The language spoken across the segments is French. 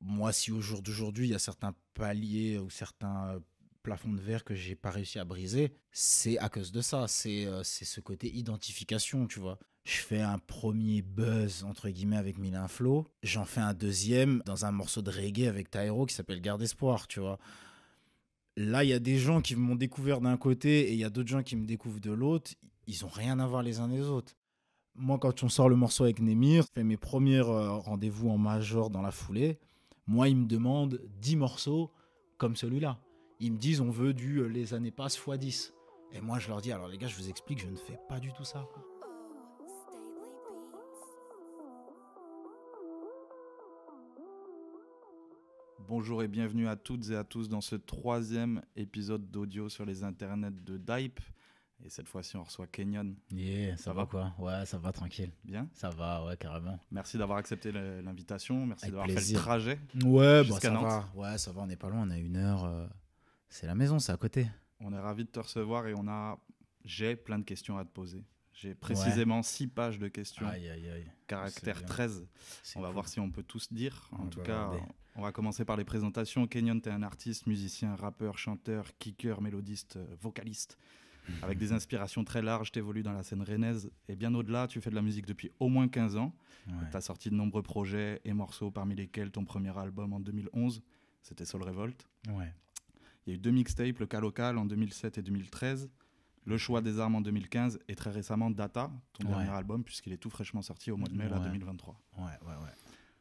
moi, si au jour d'aujourd'hui, il y a certains paliers ou certains euh, plafonds de verre que j'ai pas réussi à briser, c'est à cause de ça. C'est euh, ce côté identification, tu vois. Je fais un premier buzz, entre guillemets, avec Milan Flo. J'en fais un deuxième dans un morceau de reggae avec Tyro qui s'appelle Garde Espoir, tu vois. Là, il y a des gens qui m'ont découvert d'un côté et il y a d'autres gens qui me découvrent de l'autre. Ils ont rien à voir les uns des autres. Moi, quand on sort le morceau avec Nemir, je fais mes premiers euh, rendez-vous en major dans la foulée. Moi, ils me demandent 10 morceaux comme celui-là. Ils me disent, on veut du euh, Les années passent x 10. Et moi, je leur dis, alors les gars, je vous explique, je ne fais pas du tout ça. Bonjour et bienvenue à toutes et à tous dans ce troisième épisode d'audio sur les internets de Dype. Et cette fois-ci, on reçoit Kenyon. Yeah, ça, Ça va va quoi? Ouais, ça va tranquille. Bien? Ça va, ouais, carrément. Merci d'avoir accepté l'invitation. Merci d'avoir fait le trajet. Ouais, Jusqu'à ça Nantes. va. Ouais, ça va, on n'est pas loin, on a une heure. euh, C'est la maison, c'est à côté. On est ravis de te recevoir et on a, j'ai plein de questions à te poser. J'ai précisément six pages de questions, Aïe, aïe, aïe. caractère c'est bien. 13. C'est On va cool. voir si on peut tous dire. En On tout cas, regarder. on va commencer par les présentations. Kenyon, tu es un artiste, musicien, rappeur, chanteur, kicker, mélodiste, vocaliste. Avec des inspirations très larges, tu évolues dans la scène rennaise et bien au-delà, tu fais de la musique depuis au moins 15 ans. Ouais. Tu as sorti de nombreux projets et morceaux, parmi lesquels ton premier album en 2011, c'était Soul Revolt. Ouais. Il y a eu deux mixtapes, le cas local en 2007 et 2013, Le choix des armes en 2015 et très récemment Data, ton Ouais. dernier album, puisqu'il est tout fraîchement sorti au mois de mai là, Ouais. 2023. Ouais, ouais, ouais.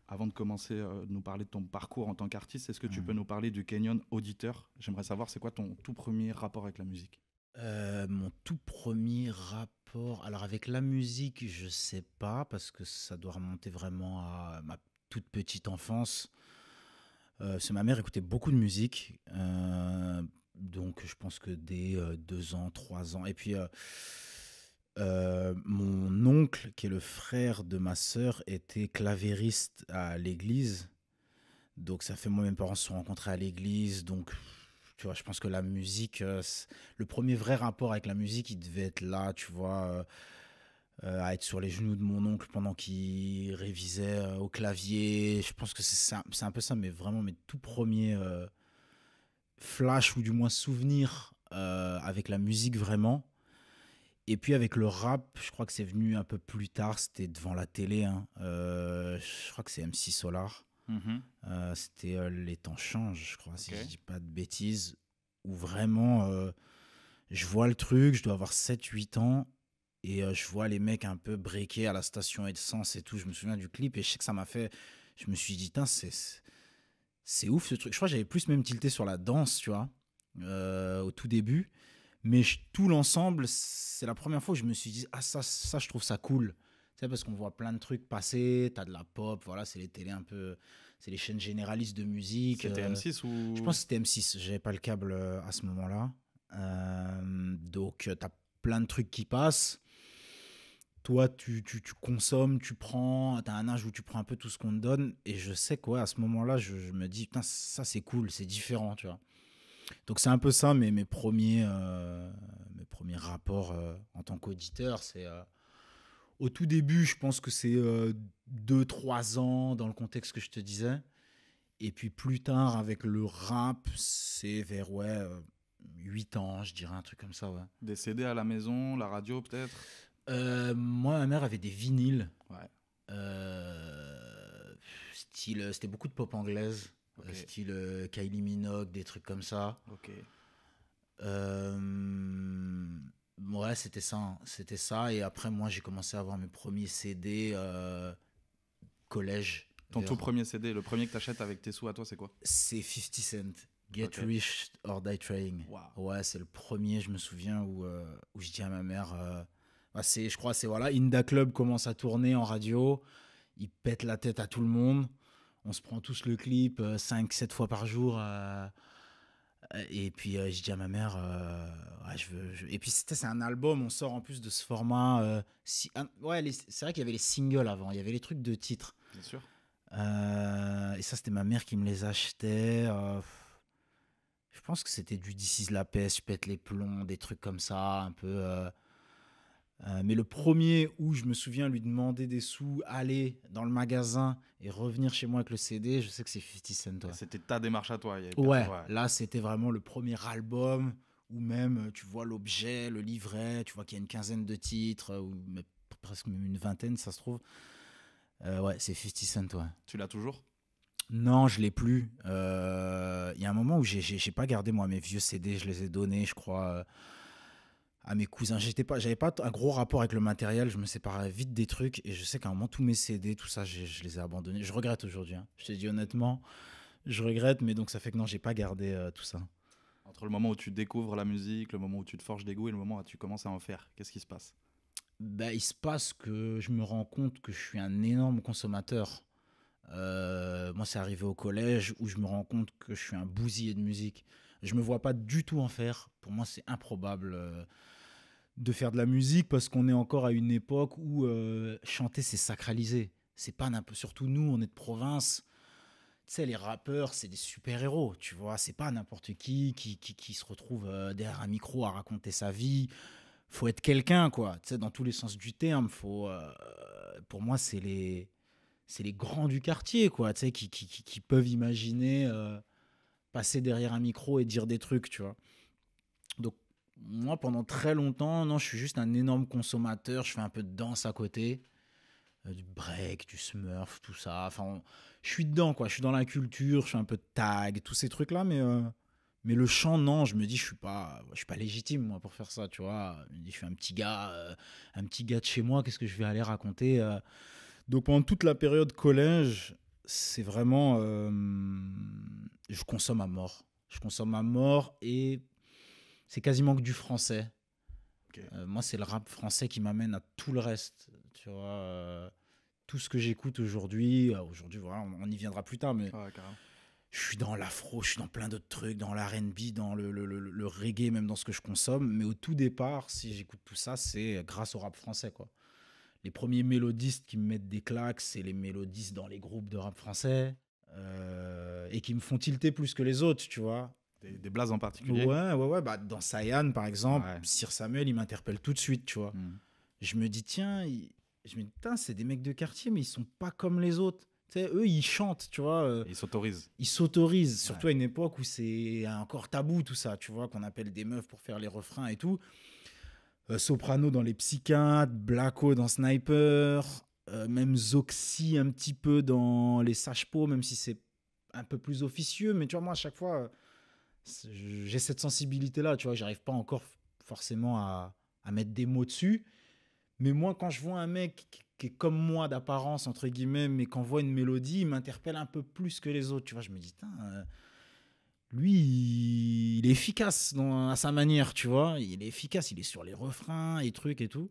Avant de commencer euh, de nous parler de ton parcours en tant qu'artiste, est-ce que tu Mhm. peux nous parler du Kenyon auditeur? J'aimerais savoir c'est quoi ton tout premier rapport avec la musique? Euh, mon tout premier rapport, alors avec la musique, je sais pas, parce que ça doit remonter vraiment à ma toute petite enfance. Euh, que ma mère écoutait beaucoup de musique, euh, donc je pense que dès euh, deux ans, trois ans. Et puis mon oncle, qui est le frère de ma sœur, était clavériste à l'église. Donc ça fait moi, mes parents se sont rencontrés à l'église, donc tu vois, je pense que la musique, euh, le premier vrai rapport avec la musique, il devait être là, tu vois, euh, euh, à être sur les genoux de mon oncle pendant qu'il révisait au clavier. Je pense que c'est un peu ça, mais vraiment mes tout premiers flashs ou du moins souvenirs avec la musique vraiment. Et puis avec le rap, je crois que c'est venu un peu plus tard, c'était devant la télé. hein. Je crois que c'est MC Solar. Euh, C'était euh, Les temps changent, je crois, si je dis pas de bêtises. Où vraiment, euh, je vois le truc, je dois avoir 7-8 ans. Et je vois les mecs un peu breaker à la station essence et tout. Je me souviens du clip et je sais que ça m'a fait. Je me suis dit, c'est c'est- ouf ce truc. Je crois que j'avais plus même tilté sur la danse, tu vois, euh, au tout début. Mais je- tout l'ensemble, c'est la première fois où je me suis dit, ah, ça, ça je trouve ça cool. Sais, parce qu'on voit plein de trucs passer, t'as de la pop, voilà, c'est les télés un peu. C'est les chaînes généralistes de musique. C'était euh, M6 ou? je pense que c'était M6, j'avais pas le câble euh, à ce moment-là. Euh, donc, tu as plein de trucs qui passent. Toi, tu, tu, tu consommes, tu prends, tu as un âge où tu prends un peu tout ce qu'on te donne. Et je sais quoi, à ce moment-là, je, je me dis, putain, ça c'est cool, c'est différent, tu vois. Donc, c'est un peu ça, mes, mes, premiers, euh, mes premiers rapports euh, en tant qu'auditeur. C'est. euh, au tout début, je pense que c'est 2-3 ans dans le contexte que je te disais. Et puis plus tard, avec le rap, c'est vers ouais, 8 ans, je dirais un truc comme ça. Ouais. des CD à la maison, la radio peut-être? Euh, moi, ma mère avait des vinyles. Ouais. Euh, style, c'était beaucoup de pop anglaise. Euh, Style euh, Kylie Minogue, des trucs comme ça. Ok. Euh, ouais, c'était ça. hein. C'était ça. Et après, moi, j'ai commencé à avoir mes premiers CD euh, collège. Ton tout premier CD, le premier que t'achètes avec tes sous à toi, c'est quoi? C'est 50 Cent. Get. Rich or Die Trying. Waouh. Ouais, c'est le premier, je me souviens, où, euh, où je dis à ma mère, euh, bah, c'est, je crois, c'est voilà, Inda Club commence à tourner en radio, il pète la tête à tout le monde, on se prend tous le clip 5-7 fois par jour. Et puis euh, je dis à ma mère, euh, ouais, je veux, je- et puis c'est un album, on sort en plus de ce format. euh, si- ah, ouais, les- c'est vrai qu'il y avait les singles avant, il y avait les trucs de titres. Bien sûr. Euh, et ça, c'était ma mère qui me les achetait. je pense que c'était du This is la peste, je pète les plombs, des trucs comme ça, un peu. Euh, mais le premier où je me souviens lui demander des sous, aller dans le magasin et revenir chez moi avec le CD, je sais que c'est 50 Cent. ouais. C'était ta démarche à toi. il y avait Ouais, personne- là c'était vraiment le premier album où même euh, tu vois l'objet, le livret, tu vois qu'il y a une quinzaine de titres, euh, ou presque même une vingtaine, ça se trouve. Euh, ouais, c'est 50 Cent, ouais. Tu l'as toujours? Non, je l'ai plus. Euh, Il y a un moment où j'ai- pas gardé moi mes vieux CD, je les ai donnés, je crois, à mes cousins. J'étais pas, j'avais pas un gros rapport avec le matériel. Je me séparais vite des trucs et je sais qu'à un moment tous mes CD, tout ça, j'ai- je les ai abandonnés. Je regrette aujourd'hui. hein. Je te dis honnêtement, je regrette, mais donc ça fait que non, j'ai pas gardé euh, tout ça. Entre le moment où tu découvres la musique, le moment où tu te forges des goûts et le moment où tu commences à en faire, qu'est-ce qui se passe? Bah, il se passe que je me rends compte que je suis un énorme consommateur. Euh, moi, c'est arrivé au collège où je me rends compte que je suis un bousillé de musique. Je me vois pas du tout en faire. Pour moi, c'est improbable euh, de faire de la musique parce qu'on est encore à une époque où euh, chanter, c'est sacralisé. C'est pas. Surtout nous, on est de province. Tu sais, les rappeurs, c'est des super-héros, tu vois. C'est pas n'importe qui qui, qui qui se retrouve euh, derrière un micro à raconter sa vie faut être quelqu'un, quoi. Tu sais, dans tous les sens du terme. Faut, euh, pour moi, c'est les, c'est les grands du quartier, quoi. Tu sais, qui, qui, qui- peuvent imaginer passer derrière un micro et dire des trucs, tu vois. Donc, moi, pendant très longtemps, non, je suis juste un énorme consommateur. Je fais un peu de danse à côté, euh, du break, du smurf, tout ça. Enfin, je suis dedans, quoi. Je suis dans la culture, je fais un peu de tag, tous ces trucs-là, mais. euh, mais le chant, non, je me dis, je suis pas, je suis pas légitime moi pour faire ça, tu vois. Je me dis, je suis un petit gars, euh, un petit gars de chez moi, qu'est-ce que je vais aller raconter. Donc pendant toute la période collège, c'est vraiment, je consomme à mort. Je consomme à mort et c'est quasiment que du français. Euh, moi, c'est le rap français qui m'amène à tout le reste, tu vois. euh, tout ce que j'écoute aujourd'hui, euh, aujourd'hui, voilà, on, on y viendra plus tard, mais Ouais, je suis dans l'afro, je suis dans plein d'autres trucs, dans l'R&B, dans le, le- le- le reggae, même dans ce que je consomme. Mais au tout départ, si j'écoute tout ça, c'est grâce au rap français, quoi. Les premiers mélodistes qui me mettent des claques, c'est les mélodistes dans les groupes de rap français et qui me font tilter plus que les autres, tu vois. Des, des blazes en particulier Ouais, ouais, ouais. Bah, dans Sayan, par exemple, Ouais. Sir Samuel, il m'interpelle tout de suite, tu vois Hmm. je me dis tiens il- je me dis putain c'est des mecs de quartier mais ils sont pas comme les autres tu sais eux ils chantent tu vois euh, Ils s'autorisent. ils s'autorisent surtout Ouais. à une époque où c'est encore tabou tout ça tu vois qu'on appelle des meufs pour faire les refrains et tout Euh, soprano dans les psychiatres Blacko dans Sniper euh, même Zoxy un petit peu dans les sages-peaux même si c'est un peu plus officieux mais tu vois moi à chaque fois j'ai cette sensibilité là tu vois j'arrive pas encore forcément à, à mettre des mots dessus. Mais moi quand je vois un mec qui- est comme moi d'apparence entre guillemets mais qu'on voit une mélodie il m'interpelle un peu plus que les autres tu vois je me dis euh, lui il est efficace dans- à sa manière tu vois. Il est efficace il est sur les refrains et trucs et tout.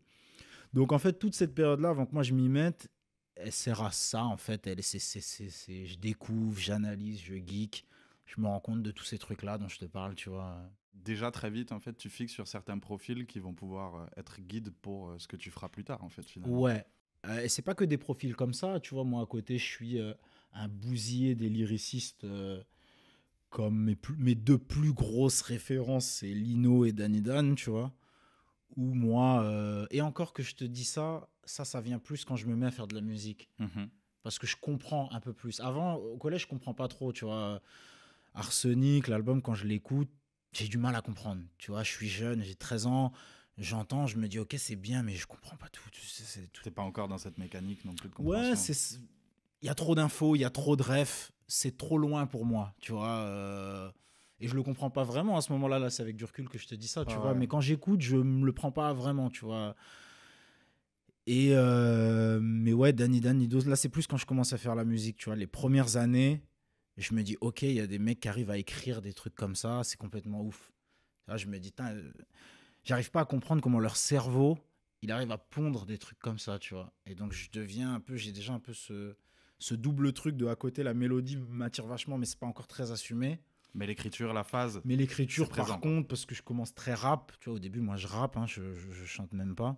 Donc en fait toute cette période là avant que moi je m'y mette elle sert à ça en fait. Elle je découvre j'analyse je geek je me rends compte de tous ces trucs là dont je te parle tu vois Déjà très vite, en fait, tu fixes sur certains profils qui vont pouvoir euh, être guides pour euh, ce que tu feras plus tard, en fait, finalement. Ouais. Euh, et c'est pas que des profils comme ça. Tu vois, moi, à côté, je suis euh, un bousillé des lyricistes. euh, comme mes, plus- mes deux plus grosses références, c'est Lino et Danny Dan, tu vois. Ou moi. et encore que je te dis ça, ça, ça vient plus quand je me mets à faire de la musique. Mhm. Parce que je comprends un peu plus. Avant, au collège, je comprends pas trop, tu vois. Arsenic, l'album, quand je l'écoute, j'ai du mal à comprendre. Tu vois, je suis jeune, j'ai 13 ans, j'entends, je me dis, ok, c'est bien, mais je comprends pas tout. c'est tout pas encore dans cette mécanique non plus de Ouais, compréhension. c'est. Il y a trop d'infos, il y a trop de refs, c'est trop loin pour moi, tu vois. euh, Et je le comprends pas vraiment à ce moment-là, là, c'est avec du recul que je te dis ça, tu Ah vois. ouais. Mais quand j'écoute, je me le prends pas vraiment, tu vois. Et. euh, Mais ouais, Danny Dan, Nidos, là, c'est plus quand je commence à faire la musique, tu vois. Les premières années, je me dis, ok, il y a des mecs qui arrivent à écrire des trucs comme ça, c'est complètement ouf. Là, je me dis, euh, j'arrive pas à comprendre comment leur cerveau, il arrive à pondre des trucs comme ça, tu vois. Et donc, je deviens un peu, j'ai déjà un peu ce, ce double truc de à côté, la mélodie m'attire vachement, mais c'est pas encore très assumé. Mais l'écriture, la phase, Mais l'écriture, présent, par quoi. contre, parce que je commence très rap, tu vois, au début, moi, je rappe, hein, je, je, je chante même pas.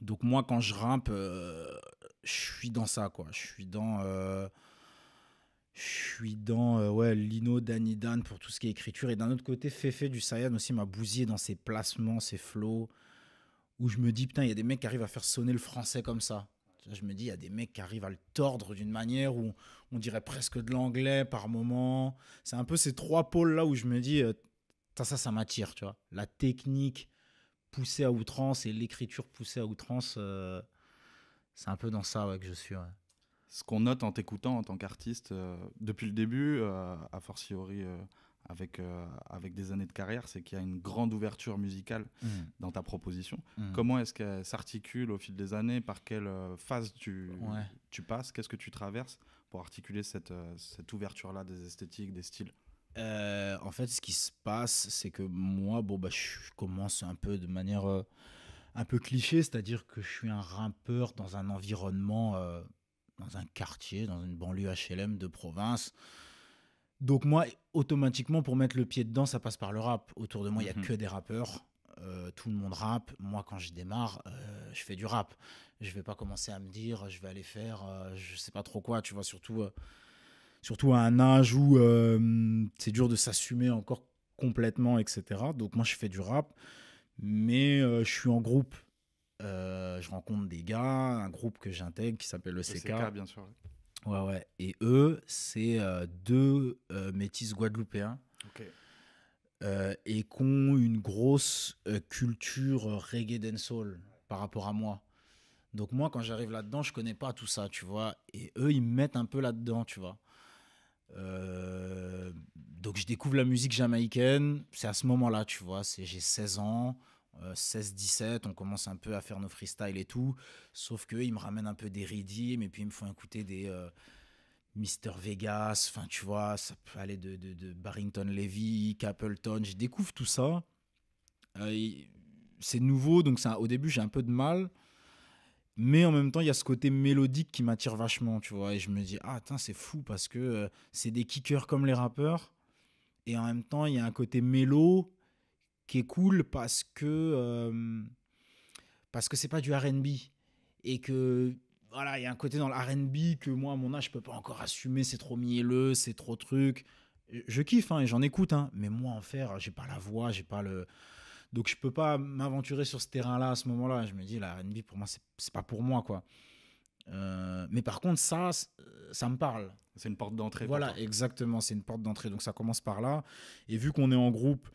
Donc, moi, quand je rappe, euh, je suis dans ça, quoi. Je suis dans. euh, je suis dans euh, ouais, Lino, Danny Dan pour tout ce qui est écriture. Et d'un autre côté, Fefe du Sayan aussi m'a bousillé dans ses placements, ses flows. où je me dis, putain, il y a des mecs qui arrivent à faire sonner le français comme ça. Je me dis, il y a des mecs qui arrivent à le tordre d'une manière où on dirait presque de l'anglais par moment. C'est un peu ces trois pôles là où je me dis, euh, ça, ça, ça m'attire, tu vois. La technique poussée à outrance et l'écriture poussée à outrance, euh, c'est un peu dans ça ouais, que je suis. Ce qu'on note en t'écoutant en tant qu'artiste, euh, depuis le début, a fortiori avec, euh, avec des années de carrière, c'est qu'il y a une grande ouverture musicale mmh. dans ta proposition. Mmh. Comment est-ce qu'elle s'articule au fil des années? Par quelle euh, phase tu, tu passes? Qu'est-ce que tu traverses pour articuler cette, euh, cette ouverture-là des esthétiques, des styles? En fait, ce qui se passe, c'est que moi, bon, bah, je commence un peu de manière un peu cliché, c'est-à-dire que je suis un rappeur dans un environnement, dans un quartier, dans une banlieue HLM de province. Donc moi, automatiquement, pour mettre le pied dedans, ça passe par le rap. Autour de moi, il n'y a mhm. que des rappeurs. Euh, tout le monde rappe. Moi, quand je démarre, euh, je fais du rap. Je vais pas commencer à me dire, je vais aller faire, euh, je sais pas trop quoi, tu vois, surtout, surtout à un âge où c'est dur de s'assumer encore complètement, etc. Donc moi, je fais du rap, mais je suis en groupe. Je rencontre des gars, un groupe que j'intègre qui s'appelle le CK. Le CK, bien sûr. Ouais, ouais. Et eux, c'est euh, deux euh, métis guadeloupéens. Euh, et qui ont une grosse culture reggae dancehall par rapport à moi. Donc moi, quand j'arrive là-dedans, je connais pas tout ça, tu vois. Et eux, ils me mettent un peu là-dedans, tu vois. donc je découvre la musique jamaïcaine. C'est à ce moment-là, tu vois. J'ai 16 ans. 16-17, euh, on commence un peu à faire nos freestyles et tout. Sauf qu'ils me ramènent un peu des rythmes et puis ils me font écouter des euh, Mister Vegas. Enfin, tu vois, ça peut aller de, de, Barrington Levy, Capleton. Je découvre tout ça. Euh, c'est nouveau, donc ça, au début, j'ai un peu de mal. Mais en même temps, il y a ce côté mélodique qui m'attire vachement, tu vois. Et je me dis, ah, c'est fou parce que c'est des kickers comme les rappeurs. Et en même temps, il y a un côté mélo qui est cool parce que euh, parce que c'est pas du R&B et que voilà, il y a un côté dans le R&B que moi à mon âge je peux pas encore assumer, c'est trop mielleux, c'est trop truc. Je kiffe hein, et j'en écoute hein, mais moi en faire, j'ai pas la voix, j'ai pas le donc je peux pas m'aventurer sur ce terrain-là à ce moment-là. Je me dis la R&B pour moi c'est pas pour moi quoi. Euh, mais par contre ça ça me parle. C'est une porte d'entrée. Voilà, exactement, c'est une porte d'entrée. Donc ça commence par là. Et vu qu'on est en groupe,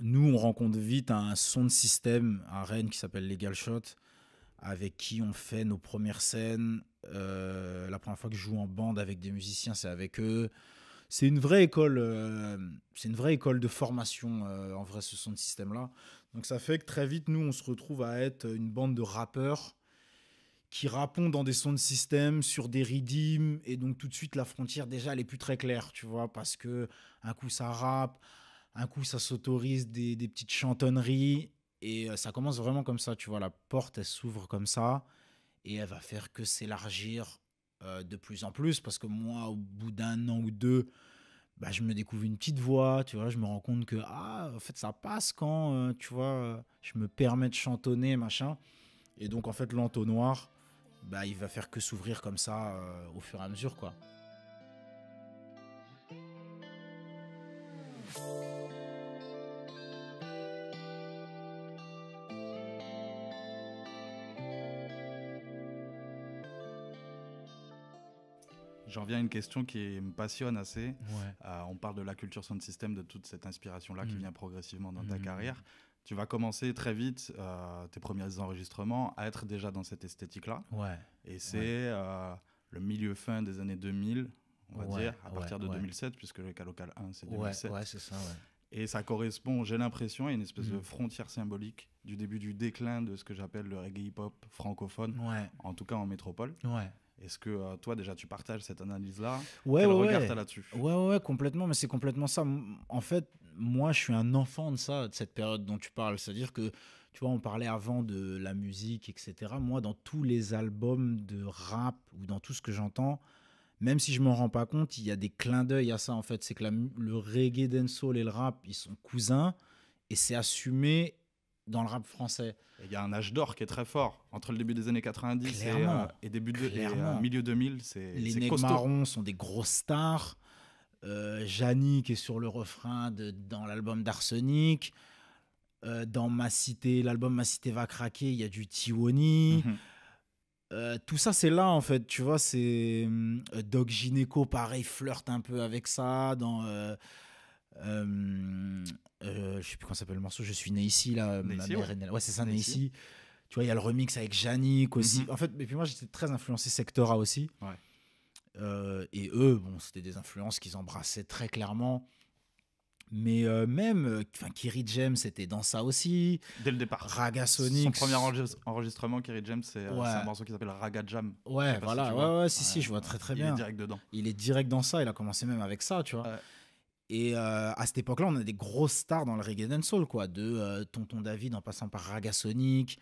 nous, on rencontre vite un son de système à Rennes qui s'appelle Legal Shot, avec qui on fait nos premières scènes. Euh, la première fois que je joue en bande avec des musiciens, c'est avec eux. C'est une vraie école, euh, c'est une vraie école de formation euh, en vrai ce son de système là. Donc ça fait que très vite nous on se retrouve à être une bande de rappeurs qui rappont dans des sons de système sur des rythmes et donc tout de suite la frontière déjà elle est plus très claire, tu vois, parce que un coup ça rappe, un coup, ça s'autorise des, petites chantonneries. Et euh, ça commence vraiment comme ça, tu vois. La porte, elle s'ouvre comme ça. Et elle va faire que s'élargir euh, de plus en plus. Parce que moi, au bout d'un an ou deux, bah, je me découvre une petite voix, tu vois. Je me rends compte que, ah, en fait, ça passe quand, euh, tu vois, je me permets de chantonner, machin. Et donc, en fait, l'entonnoir, bah, il va faire que s'ouvrir comme ça au fur et à mesure, quoi. J'en viens à une question qui me passionne assez. Euh, on parle de la culture sound system, de toute cette inspiration-là qui mm. vient progressivement dans ta mm. carrière. Tu vas commencer très vite euh, tes premiers enregistrements à être déjà dans cette esthétique-là. Ouais. Et c'est euh, le milieu fin des années 2000, on va dire, à partir de 2007, puisque le cas local 1, c'est 2007. Ouais, c'est ça, Et ça correspond, j'ai l'impression, à une espèce de mm. frontière symbolique du début du déclin de ce que j'appelle le reggae hip-hop francophone, en tout cas en métropole. Ouais. Est-ce que euh, toi, déjà, tu partages cette analyse-là? Ouais, Quel ouais, regard ouais. là-dessus? Ouais, ouais, complètement. Mais c'est complètement ça. En fait, moi, je suis un enfant de ça, de cette période dont tu parles. C'est-à-dire que, tu vois, on parlait avant de la musique, etc. Moi, dans tous les albums de rap ou dans tout ce que j'entends, même si je m'en rends pas compte, il y a des clins d'œil à ça, en fait. C'est que le reggae, dancehall et le rap, ils sont cousins. Et c'est assumé dans le rap français. Il y a un âge d'or qui est très fort entre le début des années 90 euh, et, début de, euh, milieu 2000. Les Nègres Marrons sont des grosses stars. Euh, qui est sur le refrain de, dans l'album d'Arsenic. Euh, dans Ma Cité, l'album Ma Cité va craquer, il y a du Tiwoni. Mhm. Euh, tout ça, c'est là, en fait. Tu vois, c'est. euh, Doc Gineco, pareil, flirte un peu avec ça. Dans. Euh, euh, je sais plus comment s'appelle le morceau. Je suis né ici, là. Né ma ici, mère ouais. est. Ouais, c'est ça, né Né ici. Tu vois, il y a le remix avec Yannick aussi. Mhm. En fait, et puis moi, j'étais très influencé Sectora aussi. Ouais. Euh, et eux, bon, c'était des influences qu'ils embrassaient très clairement. Mais euh, même, enfin, Kiri James était dans ça aussi. Dès le départ. Raga Son Sonic. premier enregistre- enregistrement, Kerry James, c'est Ouais. un morceau qui s'appelle Raga Jam. Ouais, voilà, si ouais, ouais, si, si, je vois très, très Il bien. est direct dedans. Il est direct dans ça, il a commencé même avec ça, tu vois. Et euh, à cette époque-là, on a des grosses stars dans le reggae dancehall, quoi, de euh, Tonton David en passant par Raga Sonic.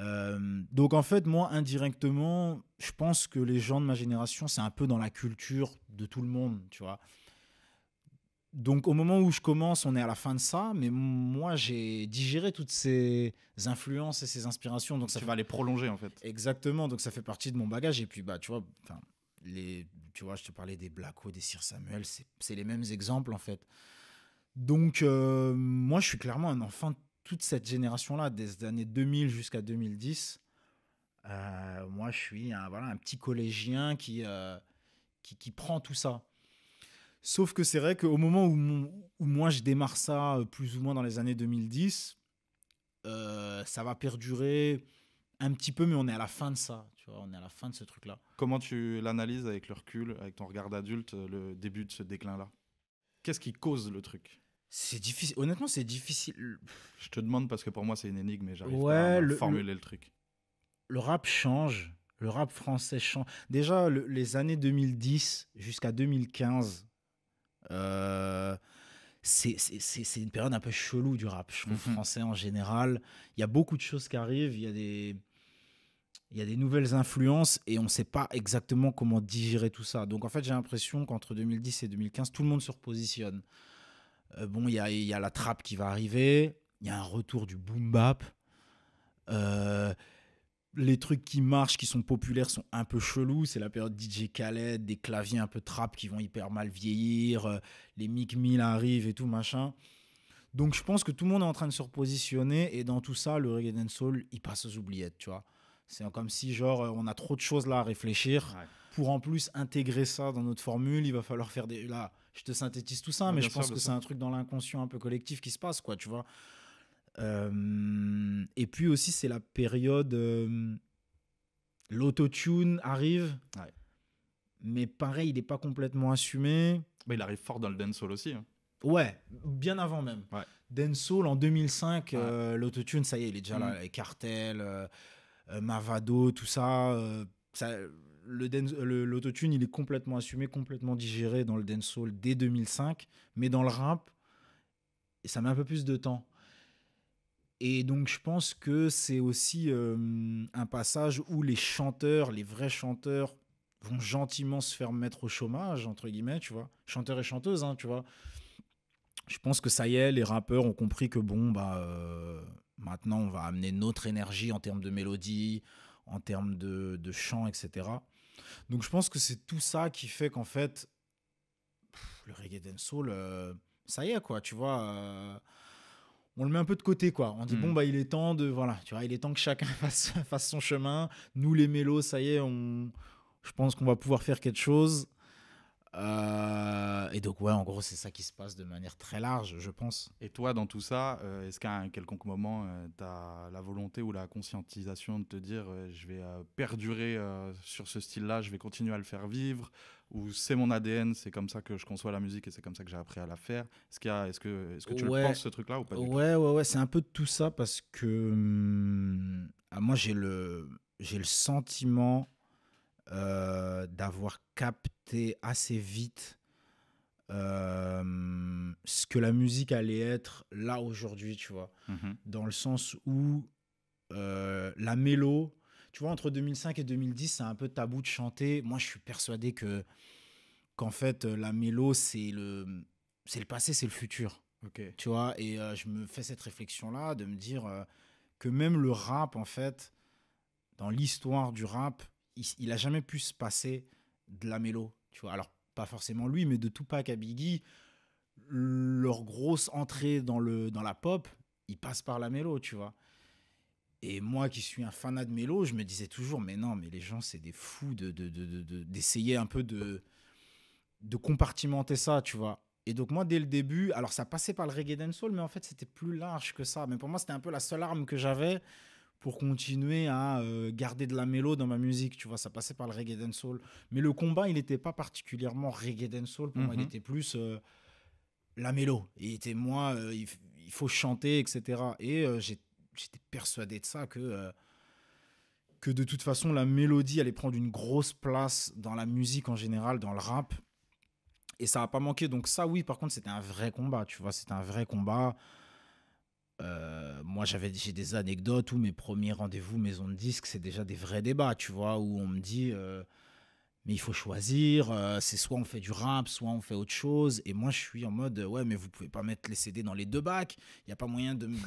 Euh, donc en fait, moi, indirectement, je pense que les gens de ma génération, c'est un peu dans la culture de tout le monde, tu vois. Donc au moment où je commence, on est à la fin de ça, mais moi, j'ai digéré toutes ces influences et ces inspirations, donc ça Tu fait vas les prolonger, en fait. Exactement, donc ça fait partie de mon bagage. Et puis, bah, tu vois, les, tu vois, je te parlais des Blacko, des Sir Samuel, c'est les mêmes exemples en fait. Donc, euh, moi, je suis clairement un enfant de toute cette génération-là, des années 2000 jusqu'à 2010. Euh, moi, je suis un, voilà, un petit collégien qui, euh, qui, qui prend tout ça. Sauf que c'est vrai qu'au moment où, où moi je démarre ça, plus ou moins dans les années 2010, euh, ça va perdurer un petit peu, mais on est à la fin de ça. Tu vois, on est à la fin de ce truc-là. Comment tu l'analyses avec le recul, avec ton regard d'adulte, euh, le début de ce déclin-là? Qu'est-ce qui cause le truc? C'est difficile. Honnêtement, c'est difficile. Je te demande parce que pour moi c'est une énigme et j'arrive Ouais, pas à le- formuler le truc. Le rap change. Le rap français change. Déjà, le- les années 2010 jusqu'à 2015, euh, c'est c'est- c'est- c'est une période un peu chelou du rap, je trouve, Mhm. français en général. Il y a beaucoup de choses qui arrivent. Il y a des. Il y a des nouvelles influences et on ne sait pas exactement comment digérer tout ça. Donc en fait, j'ai l'impression qu'entre 2010 et 2015, tout le monde se repositionne. Euh, bon, il y a, y a la trappe qui va arriver, il y a un retour du boom bap. Euh, les trucs qui marchent, qui sont populaires, sont un peu chelous. C'est la période DJ Khaled, des claviers un peu trap qui vont hyper mal vieillir. euh, les Mick Mill arrivent et tout, machin. Donc je pense que tout le monde est en train de se repositionner et dans tout ça, le reggae dancehall, il passe aux oubliettes, tu vois. C'est comme si, genre, euh, on a trop de choses là à réfléchir. Ouais. Pour en plus intégrer ça dans notre formule, il va falloir faire des. Là, je te synthétise tout ça, Ouais, mais je pense que c'est un truc dans l'inconscient un peu collectif qui se passe, quoi, tu vois. Euh, et puis aussi, c'est la période. euh, L'autotune arrive. Ouais. Mais pareil, il n'est pas complètement assumé. Mais il arrive fort dans le dancehall aussi. hein. Ouais, bien avant même. Ouais. Dancehall en 2005, Ouais. euh, l'autotune, ça y est, il est déjà là. Les cartels, euh, euh, Mavado, tout ça, euh, L'autotune, il est complètement assumé, complètement digéré dans le dancehall dès 2005. Mais dans le rap, ça met un peu plus de temps. Et donc, je pense que c'est aussi euh, un passage où les chanteurs, les vrais chanteurs, vont gentiment se faire mettre au chômage, entre guillemets, tu vois. Chanteurs et chanteuses, hein, tu vois. Je pense que ça y est, les rappeurs ont compris que bon, bah, euh, maintenant, on va amener notre énergie en termes de mélodie, en termes de, de chant, etc. Donc, je pense que c'est tout ça qui fait qu'en fait, pff, le reggae dancehall, euh, ça y est, quoi, tu vois. euh, on le met un peu de côté, quoi. On dit, Mm. bon, bah, il est temps de. Voilà, tu vois, il est temps que chacun fasse, fasse son chemin. Nous, les mélos, ça y est, on, je pense qu'on va pouvoir faire quelque chose. Euh, et donc, ouais, en gros, c'est ça qui se passe de manière très large, je pense. Et toi, dans tout ça, euh, est-ce qu'à un quelconque moment, tu as la volonté ou la conscientisation de te dire euh, je vais euh, perdurer euh, sur ce style-là, je vais continuer à le faire vivre Ou c'est mon ADN, c'est comme ça que je conçois la musique et c'est comme ça que j'ai appris à la faire? Est-ce a- est-ce que, est-ce que tu Ouais. le penses, ce truc-là, ou pas du tout? Ouais, ouais, ouais, c'est un peu de tout ça parce que hum, ah, moi, j'ai le, j'ai le sentiment euh, d'avoir capté assez vite euh, ce que la musique allait être là aujourd'hui, tu vois. Mhm. dans le sens où euh, la mélo, tu vois, entre 2005 et 2010, c'est un peu tabou de chanter. Moi, je suis persuadé que qu'en fait, la mélo, c'est le, c'est le passé, c'est le futur. Ok. Tu vois, et euh, je me fais cette réflexion-là de me dire que même le rap, en fait, dans l'histoire du rap, il, il a jamais pu se passer de la mélo. Tu vois, alors pas forcément lui, mais de Tupac à Biggie, leur grosse entrée dans, le, dans la pop, il passe par la mélo, tu vois. Et moi qui suis un fanat de mélo, je me disais toujours, mais non, mais les gens, c'est des fous d'essayer de, de, de, un peu de, de compartimenter ça, tu vois. Et donc moi, dès le début, alors ça passait par le reggae dancehall, mais en fait, c'était plus large que ça. Mais pour moi, c'était un peu la seule arme que j'avais pour continuer à euh, garder de la mélo dans ma musique, tu vois. Ça passait par le reggae dancehall. Mais le combat, il n'était pas particulièrement reggae dancehall. Pour moi, il mhm. était plus euh, la mélo. Il était moi, euh, il, faut chanter, etc. Et j'étais persuadé de ça, que que de toute façon la mélodie allait prendre une grosse place dans la musique en général, dans le rap, et ça n'a pas manqué. Donc ça, oui, par contre, c'était un vrai combat, tu vois, c'était un vrai combat. Euh, moi, j'avais j'ai des anecdotes où mes premiers rendez-vous maison de disques, c'est déjà des vrais débats, tu vois, où on me dit, euh, mais il faut choisir, euh, c'est soit on fait du rap, soit on fait autre chose. Et moi, je suis en mode, ouais, mais vous pouvez pas mettre les CD dans les deux bacs, il n'y a pas moyen de...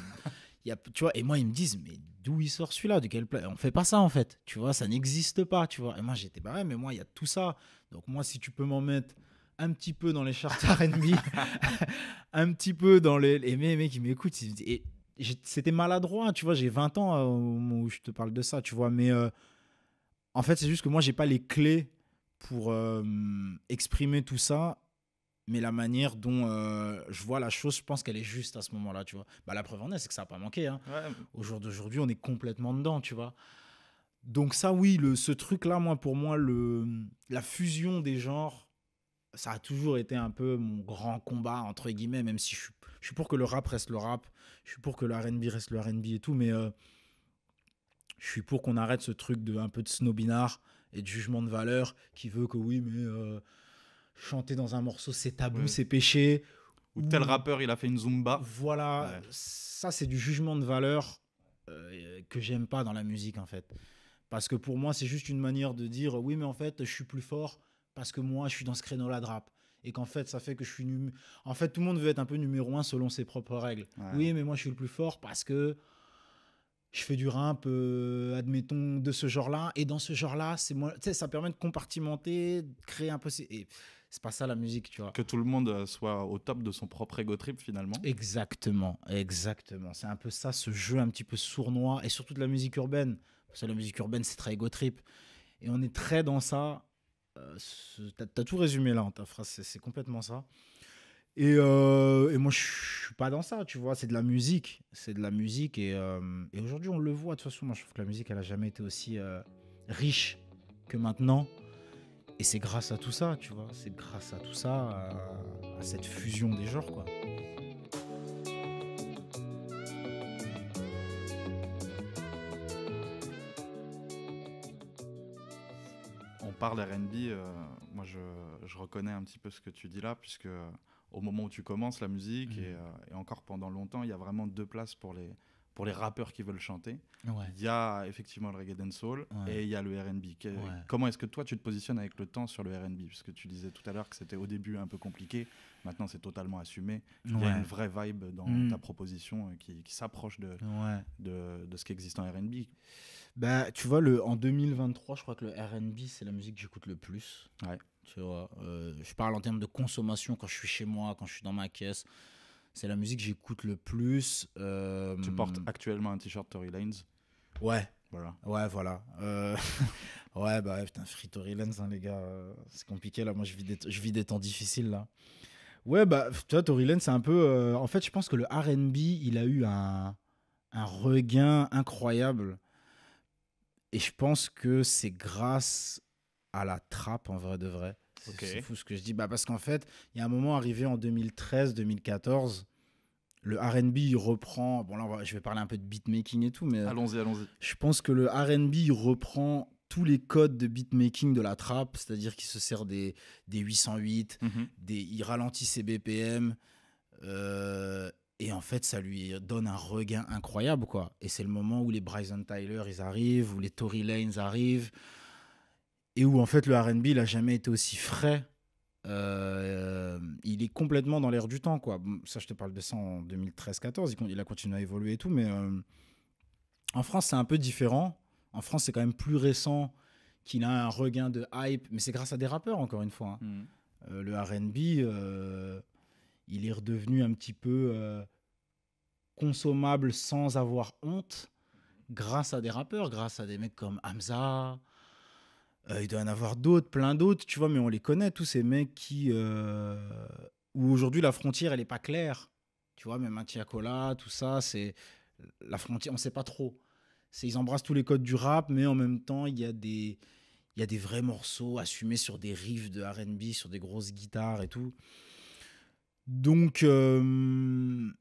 Y a, tu vois, et moi, ils me disent, mais d'où il sort celui-là? De quel On fait pas ça, en fait. Tu vois, ça n'existe pas, tu vois. Et moi, j'étais, bah ouais, mais moi, il y a tout ça. Donc, moi, si tu peux m'en mettre un petit peu dans les charts R&B, un petit peu dans les, les mecs qui m'écoutent. Et c'était maladroit, tu vois. J'ai 20 ans euh, au moment où je te parle de ça, tu vois. Mais euh, en fait, c'est juste que moi, j'ai pas les clés pour euh, exprimer tout ça. Mais la manière dont je vois la chose, je pense qu'elle est juste à ce moment-là, tu vois. Bah, la preuve en est, c'est que ça n'a pas manqué. Hein. Au jour d'aujourd'hui, on est complètement dedans, tu vois. Donc ça, oui, le, ce truc-là, moi, pour moi, le, la fusion des genres, ça a toujours été un peu mon grand combat, entre guillemets, même si je suis, je suis pour que le rap reste le rap, je suis pour que le RB reste le RB et tout, mais euh, je suis pour qu'on arrête ce truc de un peu de snobinard et de jugement de valeur qui veut que oui, mais euh, chanter dans un morceau c'est tabou, c'est péché. Ou tel rappeur il a fait une zumba. Voilà, ça c'est du jugement de valeur euh, que j'aime pas dans la musique en fait. Parce que pour moi c'est juste une manière de dire oui, mais en fait je suis plus fort parce que moi, je suis dans ce créneau-là de rap. Et qu'en fait, ça fait que je suis. En fait, tout le monde veut être un peu numéro un selon ses propres règles. Oui, mais moi, je suis le plus fort parce que je fais du rap, euh, admettons, de ce genre-là. Et dans ce genre-là, c'est moi. Tu sais, ça permet de compartimenter, de créer un peu. Et c'est pas ça la musique, tu vois. Que tout le monde euh, soit au top de son propre ego trip finalement. Exactement, exactement. C'est un peu ça, ce jeu un petit peu sournois et surtout de la musique urbaine. Parce que la musique urbaine, c'est très ego trip. Et on est très dans ça. Euh, t'as as tout résumé là en ta phrase, c'est complètement ça. Et, euh, et, moi, je suis pas dans ça, tu vois. C'est de la musique. C'est de la musique. Et, euh, et aujourd'hui, on le voit. De toute façon, moi, je trouve que la musique, elle a jamais été aussi riche que maintenant. Et c'est grâce à tout ça, tu vois. C'est grâce à tout ça, à, à cette fusion des genres, quoi. Parle RB, euh, moi je, je, reconnais un petit peu ce que tu dis là, puisque euh, au moment où tu commences la musique, mmh. euh, et, encore pendant longtemps, il y a vraiment deux places pour les, pour les rappeurs qui veulent chanter. Il y a effectivement le reggae dancehall et il y a le RB. Comment est-ce que toi tu te positionnes avec le temps sur le RB Puisque tu disais tout à l'heure que c'était au début un peu compliqué, maintenant c'est totalement assumé. Il y a une vraie vibe dans mmh. ta proposition qui, qui s'approche de, de, de, ce qui existe en RB. Bah, tu vois, le, en 2023, je crois que le RB, c'est la musique que j'écoute le plus. Ouais. Tu vois, euh, je parle en termes de consommation quand je suis chez moi, quand je suis dans ma caisse. C'est la musique que j'écoute le plus. Euh, tu portes actuellement un t-shirt Tory Lanez Ouais. Voilà. Ouais, voilà. Euh, ouais, bah putain, Free Tory Lanez, hein, les gars. c'est compliqué là. Moi, je vis, des, je vis des temps difficiles là. Ouais, bah, tu vois, Tory Lanez, c'est un peu. en fait, je pense que le RB, il a eu un, un regain incroyable et je pense que c'est grâce à la trappe, en vrai de vrai. C'est fou ce que je dis. Bah, parce qu'en fait, il y a un moment arrivé en 2013-2014, le RB il reprend. Bon, là, je vais parler un peu de beatmaking et tout, mais. Allons-y, allons-y. Je pense que le RB reprend tous les codes de beatmaking de la trappe, c'est-à-dire qu'il se sert des, des 808, mhm. des, il ralentit ses BPM. Euh, et en fait, ça lui donne un regain incroyable, quoi. Et c'est le moment où les Bryson Tyler, ils arrivent, où les Tory Lanez arrivent, et où en fait le R&B, il a jamais été aussi frais. Euh, il est complètement dans l'air du temps, quoi. Ça, je te parle de ça en 2013-14. Il a continué à évoluer et tout, mais euh, en France, c'est un peu différent. En France, c'est quand même plus récent qu'il a un regain de hype, mais c'est grâce à des rappeurs, encore une fois. Hein. Mmh. Euh, le R&B il est redevenu un petit peu euh, consommable sans avoir honte grâce à des rappeurs, grâce à des mecs comme Hamza. Euh, il doit en avoir d'autres, plein d'autres, tu vois, mais on les connaît, tous ces mecs qui. Euh, où aujourd'hui la frontière, elle n'est pas claire. Tu vois, même un Tiakola, tout ça, c'est. La frontière, on ne sait pas trop. Ils embrassent tous les codes du rap, mais en même temps, il y a des. Il y a des vrais morceaux assumés sur des riffs de RB, sur des grosses guitares et tout. Donc, euh,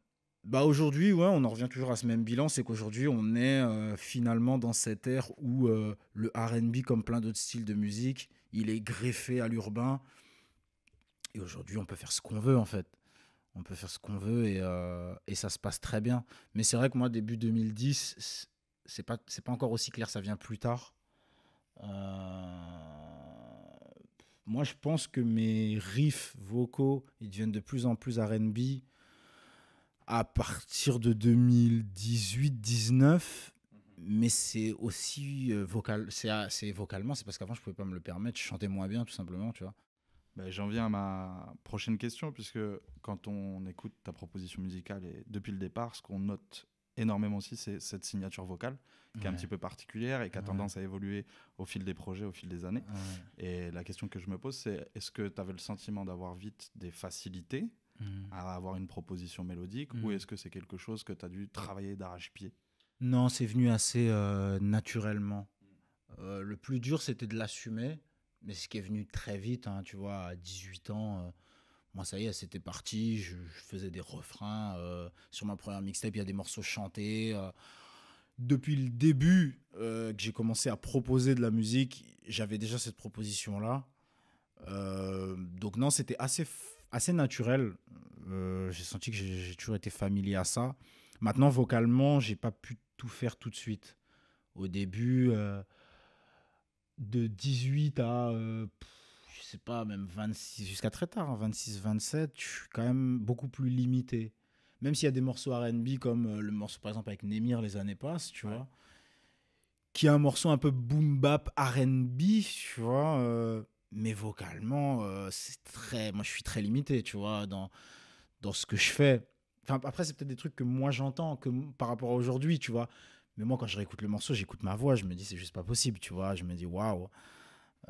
bah aujourd'hui, ouais, on en revient toujours à ce même bilan, c'est qu'aujourd'hui, on est euh, finalement dans cette ère où euh, le RB, comme plein d'autres styles de musique, il est greffé à l'urbain. Et aujourd'hui, on peut faire ce qu'on veut, en fait. On peut faire ce qu'on veut et, ça se passe très bien. Mais c'est vrai que moi, début 2010, c'est pas, pas encore aussi clair, ça vient plus tard. Moi, je pense que mes riffs vocaux, ils deviennent de plus en plus RB à partir de 2018-19 mais c'est aussi euh, vocal c'est vocalement c'est parce qu'avant je pouvais pas me le permettre je chantais moins bien tout simplement tu vois. Ben, j'en viens à ma prochaine question puisque quand on écoute ta proposition musicale et depuis le départ ce qu'on note énormément aussi c'est cette signature vocale qui est un petit peu particulière et qui a tendance à évoluer au fil des projets au fil des années et la question que je me pose c'est est-ce que tu avais le sentiment d'avoir vite des facilités Hmm. à avoir une proposition mélodique ou hmm. est-ce que c'est quelque chose que tu as dû travailler d'arrache-pied? Non, c'est venu assez euh, naturellement. Euh, le plus dur, c'était de l'assumer, mais ce qui est venu très vite, hein, tu vois, à 18 ans. Euh, moi, ça y est, c'était parti. Je, faisais des refrains. sur ma première mixtape, il y a des morceaux chantés. depuis le début que j'ai commencé à proposer de la musique, j'avais déjà cette proposition-là. donc non, c'était assez naturel. Euh, j'ai senti que j'ai toujours été familier à ça. Maintenant, vocalement, j'ai pas pu tout faire tout de suite. Au début, euh, de 18 à, euh, sais pas, même 26, jusqu'à très tard, 26, hein, 27, je suis quand même beaucoup plus limité. Même s'il y a des morceaux RB comme le morceau par exemple avec Nemir Les années passent, tu vois, qui est un morceau un peu boom bap RB, tu vois mais vocalement, euh, c'est très. Moi, je suis très limité, tu vois, dans, dans ce que je fais. Enfin, après, c'est peut-être des trucs que moi j'entends que par rapport à aujourd'hui, tu vois. Mais moi, quand je réécoute le morceau, j'écoute ma voix, je me dis, c'est juste pas possible, tu vois. Je me dis, waouh.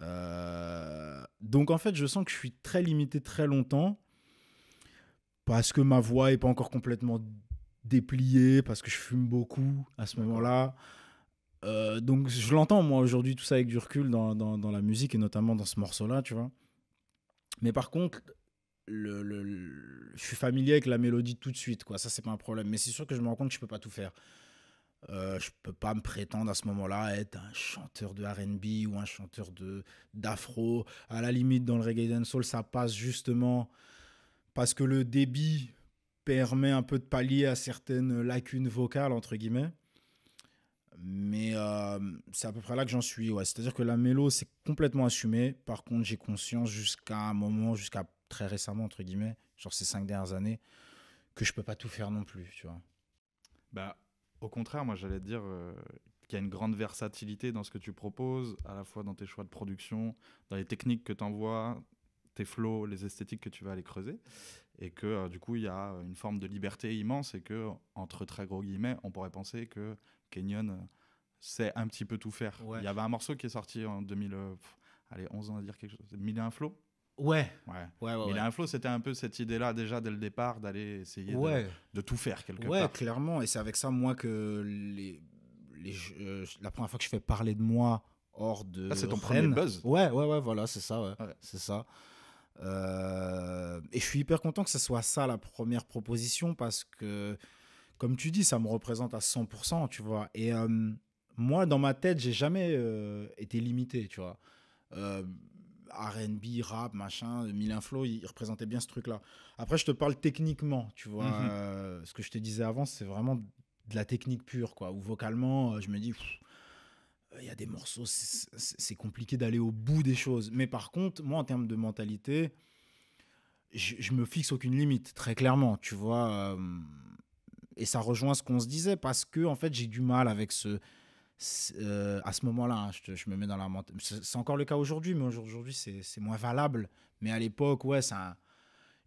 Euh, donc, en fait, je sens que je suis très limité très longtemps parce que ma voix est pas encore complètement dépliée, parce que je fume beaucoup à ce moment-là. Euh, donc je l'entends moi aujourd'hui tout ça avec du recul dans, dans, la musique et notamment dans ce morceau-là, tu vois. Mais par contre, le, le, je suis familier avec la mélodie tout de suite, quoi. Ça c'est pas un problème. Mais c'est sûr que je me rends compte que je peux pas tout faire. Euh, je peux pas me prétendre à ce moment-là être un chanteur de R&B ou un chanteur d'afro. À la limite, dans le reggae dancehall, ça passe justement parce que le débit permet un peu de pallier à certaines lacunes vocales entre guillemets. Mais euh, c'est à peu près là que j'en suis. Ouais. C'est-à-dire que la mélo, c'est complètement assumé. Par contre, j'ai conscience jusqu'à un moment, jusqu'à très récemment, entre guillemets, genre ces cinq dernières années, que je peux pas tout faire non plus, tu vois. Bah, au contraire, moi, j'allais te dire euh, qu'il y a une grande versatilité dans ce que tu proposes, à la fois dans tes choix de production, dans les techniques que tu envoies, tes flows, les esthétiques que tu vas aller creuser. Et que, euh, du coup, il y a une forme de liberté immense et que, entre très gros guillemets, on pourrait penser que Kenyon euh, sait un petit peu tout faire. Il y avait un morceau qui est sorti en 2000, euh, allez, 11 ans à dire quelque chose. Mille et un flow Ouais. Ouais. ouais, ouais Mille et un flow, c'était un peu cette idée-là déjà dès le départ d'aller essayer de, tout faire quelque part. Ouais, clairement. Et c'est avec ça, moi, que les, les, euh, la première fois que je fais parler de moi hors de. Ah, c'est ton premier buzz Ouais, ouais, ouais, voilà, c'est ça, ouais. C'est ça. et je suis hyper content que ce soit ça la première proposition parce que comme tu dis, ça me représente à 100%, tu vois. Et euh, moi, dans ma tête, j'ai jamais euh, été limité, tu vois. Euh, RB, rap, machin, Milan Flow, il, représentait bien ce truc-là. Après, je te parle techniquement, tu vois. Mhm. ce que je te disais avant, c'est vraiment de la technique pure, quoi. Ou vocalement, je me dis, il y a des morceaux, c'est compliqué d'aller au bout des choses. Mais par contre, moi, en termes de mentalité, je, je me fixe aucune limite, très clairement, tu vois et ça rejoint ce qu'on se disait parce que en fait j'ai du mal avec ce, euh, à ce moment-là hein, je, je, me mets dans la c'est encore le cas aujourd'hui mais aujourd'hui c'est moins valable mais à l'époque ouais ça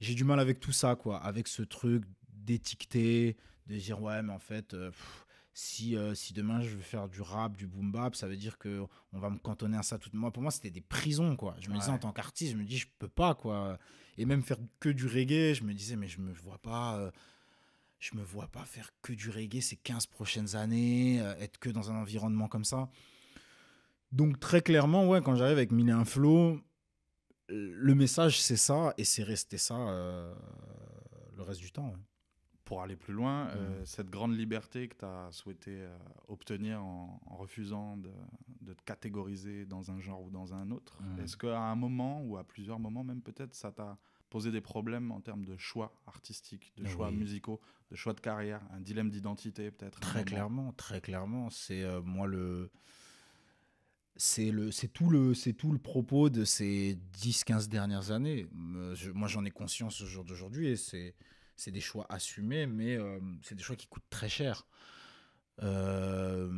j'ai du mal avec tout ça quoi avec ce truc d'étiqueter de dire ouais mais en fait euh, pff, si, euh, si demain je veux faire du rap, du boom bap, ça veut dire que on va me cantonner à ça toute moi. Pour moi, c'était des prisons, quoi. Je me disais en tant qu'artiste, je me dis je peux pas, quoi. Et même faire que du reggae, je me disais mais je me vois pas. Je me vois pas faire que du reggae ces 15 prochaines années, euh, être que dans un environnement comme ça. Donc très clairement, ouais, quand j'arrive avec Mille et un Flow, le message c'est ça et c'est resté ça euh, le reste du temps. ouais. Pour aller plus loin, euh, cette grande liberté que tu as souhaité obtenir en, en refusant de, de te catégoriser dans un genre ou dans un autre, est-ce qu'à un moment, ou à plusieurs moments même peut-être, ça t'a posé des problèmes en termes de choix artistiques, de choix Oui. musicaux, de choix de carrière, un dilemme d'identité peut-être Très clairement, très clairement. C'est euh, moi le. C'est le, c'est tout le, c'est tout le propos de ces 10-15 dernières années. Euh, je- moi, j'en ai conscience au jour d'aujourd'hui et c'est, c'est des choix assumés, mais euh, c'est des choix qui coûtent très cher. Euh,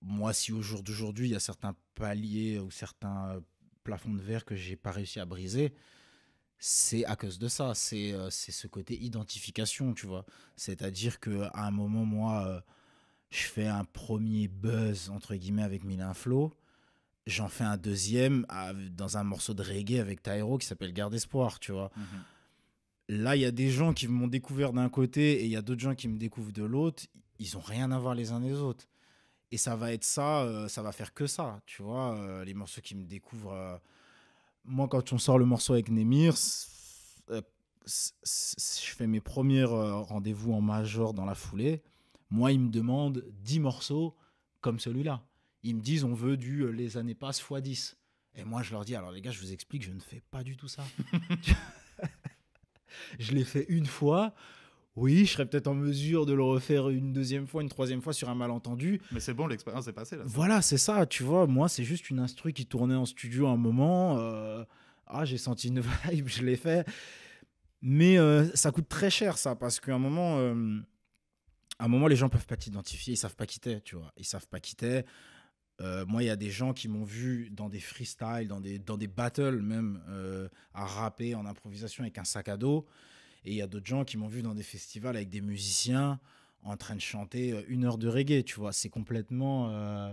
moi, si au jour d'aujourd'hui, il y a certains paliers ou certains plafonds de verre que j'ai pas réussi à briser, c'est à cause de ça. C'est, euh, c'est ce côté identification, tu vois. C'est-à-dire qu'à un moment, moi, euh, je fais un premier buzz, entre guillemets, avec Milan Flow. J'en fais un deuxième dans un morceau de reggae avec Tyro qui s'appelle Garde Espoir, tu vois. Mhm. Là, il y a des gens qui m'ont découvert d'un côté et il y a d'autres gens qui me découvrent de l'autre. Ils ont rien à voir les uns des autres. Et ça va être ça, euh, ça va faire que ça, tu vois. euh, les morceaux qui me découvrent. Moi, quand on sort le morceau avec Nemir, c- euh, je fais mes premiers euh, rendez-vous en major dans la foulée. Moi, ils me demandent 10 morceaux comme celui-là. Ils me disent, on veut du euh, Les années passent x 10. Et moi, je leur dis, alors les gars, je vous explique, je ne fais pas du tout ça. je l'ai fait une fois. Oui, je serais peut-être en mesure de le refaire une deuxième fois, une troisième fois sur un malentendu. Mais c'est bon, l'expérience est passée là. Voilà, c'est ça, tu vois. Moi, c'est juste une instru qui tournait en studio à un moment. euh, ah, j'ai senti une vibe, je l'ai fait. Mais euh, ça coûte très cher, ça, parce qu'à un moment, euh, à un moment, les gens peuvent pas t'identifier, ils savent pas qui t'es, tu vois. Ils savent pas qui t'es. Euh, moi, il y a des gens qui m'ont vu dans des freestyles, dans des, dans des battles même, euh, à rapper en improvisation avec un sac à dos. Et il y a d'autres gens qui m'ont vu dans des festivals avec des musiciens en train de chanter euh, une heure de reggae, tu vois. C'est complètement, euh,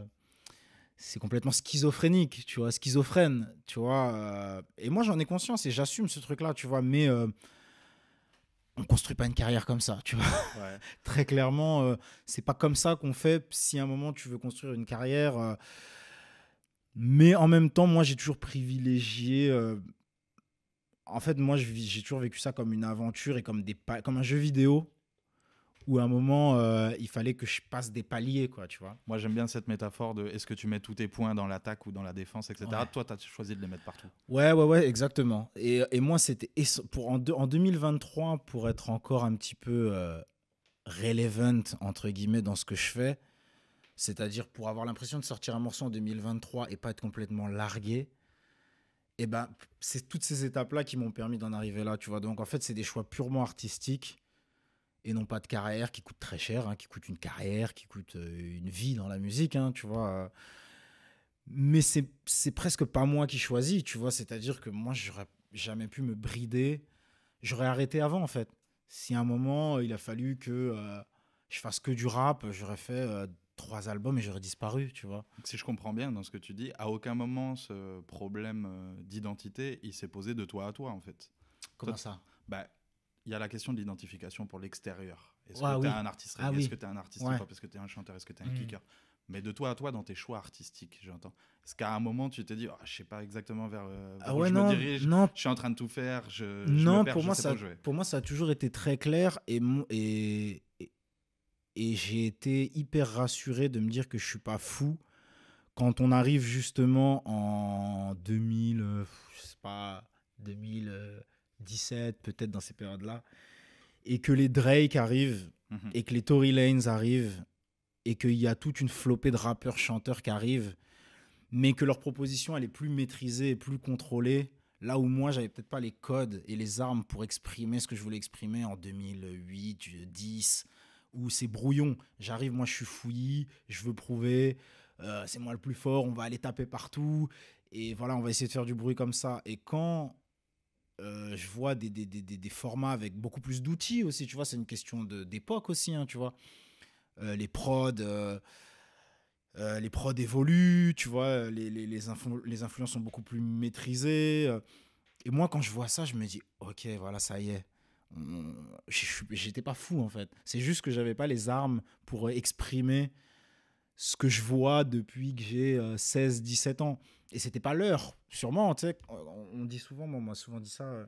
c'est complètement schizophrénique, tu vois, schizophrène, tu vois. euh. et moi, j'en ai conscience et j'assume ce truc-là, tu vois. Mais euh, on construit pas une carrière comme ça, tu vois. Ouais. Très clairement, euh, c'est pas comme ça qu'on fait si à un moment tu veux construire une carrière. mais en même temps, moi, j'ai toujours privilégié. En fait, moi, j'ai toujours vécu ça comme une aventure et comme, des pa- comme un jeu vidéo où à un moment, euh, il fallait que je passe des paliers, quoi, tu vois. Moi, j'aime bien cette métaphore de est-ce que tu mets tous tes points dans l'attaque ou dans la défense, etc. Ouais. Toi, tu as choisi de les mettre partout. Ouais, ouais, ouais, exactement. Et, et moi, c'était pour en 2023, pour être encore un petit peu euh, relevant, entre guillemets, dans ce que je fais, c'est-à-dire pour avoir l'impression de sortir un morceau en 2023 et pas être complètement largué, et ben, c'est toutes ces étapes-là qui m'ont permis d'en arriver là, tu vois. Donc, en fait, c'est des choix purement artistiques et non pas de carrière qui coûte très cher, hein, qui coûte une carrière, qui coûte euh, une vie dans la musique, hein, tu vois. Mais c'est c'est presque pas moi qui choisis, tu vois. C'est-à-dire que moi, j'aurais jamais pu me brider. J'aurais arrêté avant, en fait. Si à un moment, il a fallu que euh, je fasse que du rap, j'aurais fait euh, trois albums et j'aurais disparu, tu vois. Si je comprends bien dans ce que tu dis, à aucun moment ce problème euh, d'identité, il s'est posé de toi à toi, en fait. Comment Toi, ça? Bah, il y a la question de l'identification pour l'extérieur. Est-ce Ah que tu es oui. un artiste Ah oui. Est-ce que tu es un artiste Ouais. Est-ce que tu es un chanteur? Est-ce que tu es un Mm. kicker? Mais de toi à toi, dans tes choix artistiques, j'entends. Est-ce qu'à un moment, tu t'es dit, oh, je sais pas exactement vers, euh, vers Ah où ouais, je non, me dirige, non, je suis en train de tout faire, je, je non, me perds, pour je moi, sais ça, je pour moi, ça a toujours été très clair et, et, j'ai été hyper rassuré de me dire que je suis pas fou quand on arrive justement en 2000, euh, je sais pas, 2017, peut-être dans ces périodes-là, et que les Drake arrivent Mhm. et que les Tory Lanez arrivent et qu'il y a toute une flopée de rappeurs chanteurs qui arrivent, mais que leur proposition elle est plus maîtrisée et plus contrôlée. Là où moi j'avais peut-être pas les codes et les armes pour exprimer ce que je voulais exprimer en 2008, 10, où c'est brouillon. J'arrive, moi je suis fouillis, je veux prouver, euh, c'est moi le plus fort, on va aller taper partout et voilà, on va essayer de faire du bruit comme ça. Et quand Euh, je vois des, formats avec beaucoup plus d'outils aussi, tu vois, c'est une question d'époque aussi, hein, tu vois. Euh, les prods, les évoluent, tu vois, les, les, les, les, influences sont beaucoup plus maîtrisées. et moi, quand je vois ça, je me dis, ok, voilà, ça y est. J'étais pas fou en fait. C'est juste que j'avais pas les armes pour exprimer ce que je vois depuis que j'ai 16-17 ans. Et c'était pas l'heure, sûrement, tu. On dit souvent, moi, moi souvent dit ça, euh,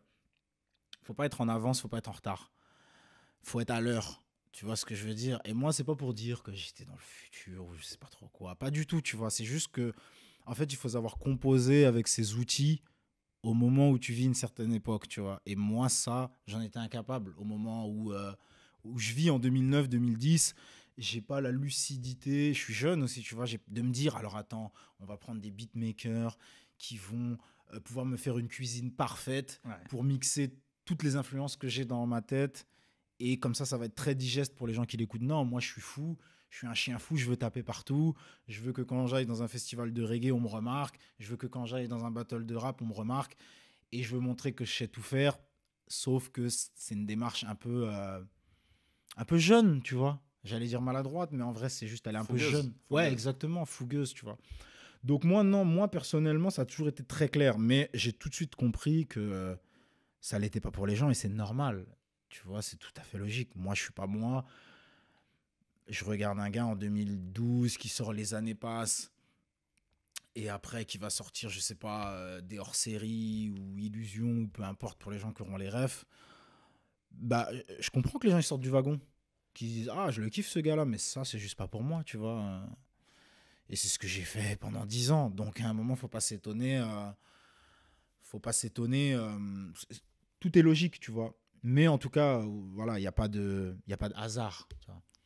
faut pas être en avance, faut pas être en retard. Faut être à l'heure. Tu vois ce que je veux dire? Et moi, c'est pas pour dire que j'étais dans le futur ou je sais pas trop quoi. Pas du tout, tu vois. C'est juste que, en fait, il faut savoir composer avec ces outils au moment où tu vis une certaine époque, tu vois. Et moi, ça, j'en étais incapable au moment où, euh, où je vis en 2009-2010 j'ai pas la lucidité, je suis jeune aussi, tu vois, de me dire, alors attends, on va prendre des beatmakers qui vont euh, pouvoir me faire une cuisine parfaite pour mixer toutes les influences que j'ai dans ma tête. Et comme ça, ça va être très digeste pour les gens qui l'écoutent. Non, moi, je suis fou. Je suis un chien fou, je veux taper partout. Je veux que quand j'aille dans un festival de reggae, on me remarque. Je veux que quand j'aille dans un battle de rap, on me remarque. Et je veux montrer que je sais tout faire. Sauf que c'est une démarche un peu, euh, un peu jeune, tu vois. J'allais dire maladroite, mais en vrai, c'est juste, elle est un peu jeune. Ouais, exactement, fougueuse, tu vois. Donc, moi, non, moi, personnellement, ça a toujours été très clair, mais j'ai tout de suite compris que euh, ça l'était pas pour les gens et c'est normal. Tu vois, c'est tout à fait logique. Moi, je suis pas moi. Je regarde un gars en 2012 qui sort Les années passent et après qui va sortir, je sais pas, euh, des hors-série ou illusions ou peu importe pour les gens qui auront les refs. Bah, je comprends que les gens ils sortent du wagon qui disent Ah, je le kiffe ce gars-là, mais ça, c'est juste pas pour moi, tu vois. Et c'est ce que j'ai fait pendant dix ans. Donc à un moment, faut pas s'étonner. Euh, faut pas s'étonner. Euh, tout est logique, tu vois. Mais en tout cas, voilà, il n'y a, pas de, a pas de hasard.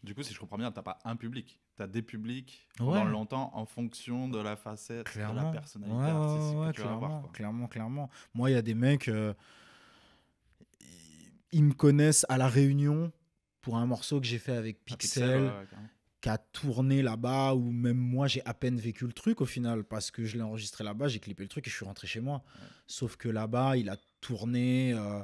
Du coup, si je comprends bien, tu n'as pas un public. Tu as des publics pendant longtemps en fonction de la facette, clairement. de la personnalité artistique que tu clairement, Clairement, clairement. Moi, il y a des mecs, euh, ils me connaissent à la réunion pour un morceau que j'ai fait avec Pixel, qui a tourné là-bas, ou même moi j'ai à peine vécu le truc au final, parce que je l'ai enregistré là-bas, j'ai clippé le truc et je suis rentré chez moi. Sauf que là-bas, il a tourné. Euh,